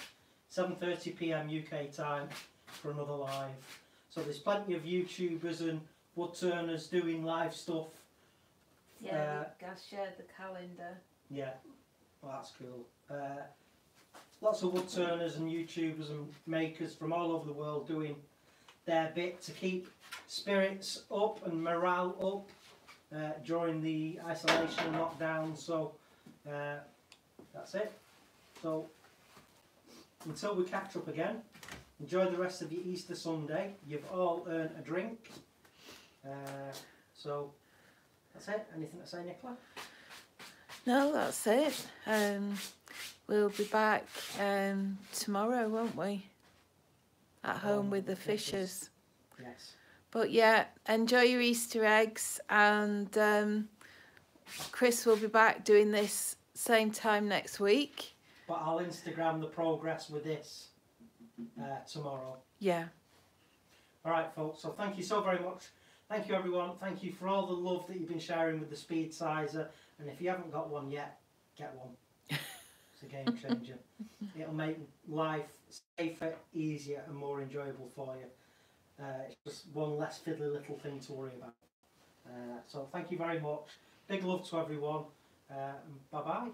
7.30pm UK time for another live. So there's plenty of YouTubers and wood turners doing live stuff. Yeah, I shared the calendar. Yeah, well, that's cool. Uh, lots of wood turners and YouTubers and makers from all over the world doing their bit to keep spirits up and morale up uh, during the isolation and lockdown. So uh, that's it. So until we catch up again, enjoy the rest of your Easter Sunday. You've all earned a drink. Uh, so that's it. Anything to say, Nicola? No, that's it. Um, we'll be back um, tomorrow, won't we? At home Um, with the fishes. Yes. But yeah, enjoy your Easter eggs, and um, Chris will be back doing this same time next week. But I'll Instagram the progress with this uh, tomorrow. Yeah. All right, folks. So thank you so very much. Thank you, everyone. Thank you for all the love that you've been sharing with the Speed Sizer. And if you haven't got one yet, get one. [LAUGHS] It's a game changer. It'll make life safer, easier, and more enjoyable for you. Uh, it's just one less fiddly little thing to worry about. Uh, so thank you very much. Big love to everyone. Uh, bye bye.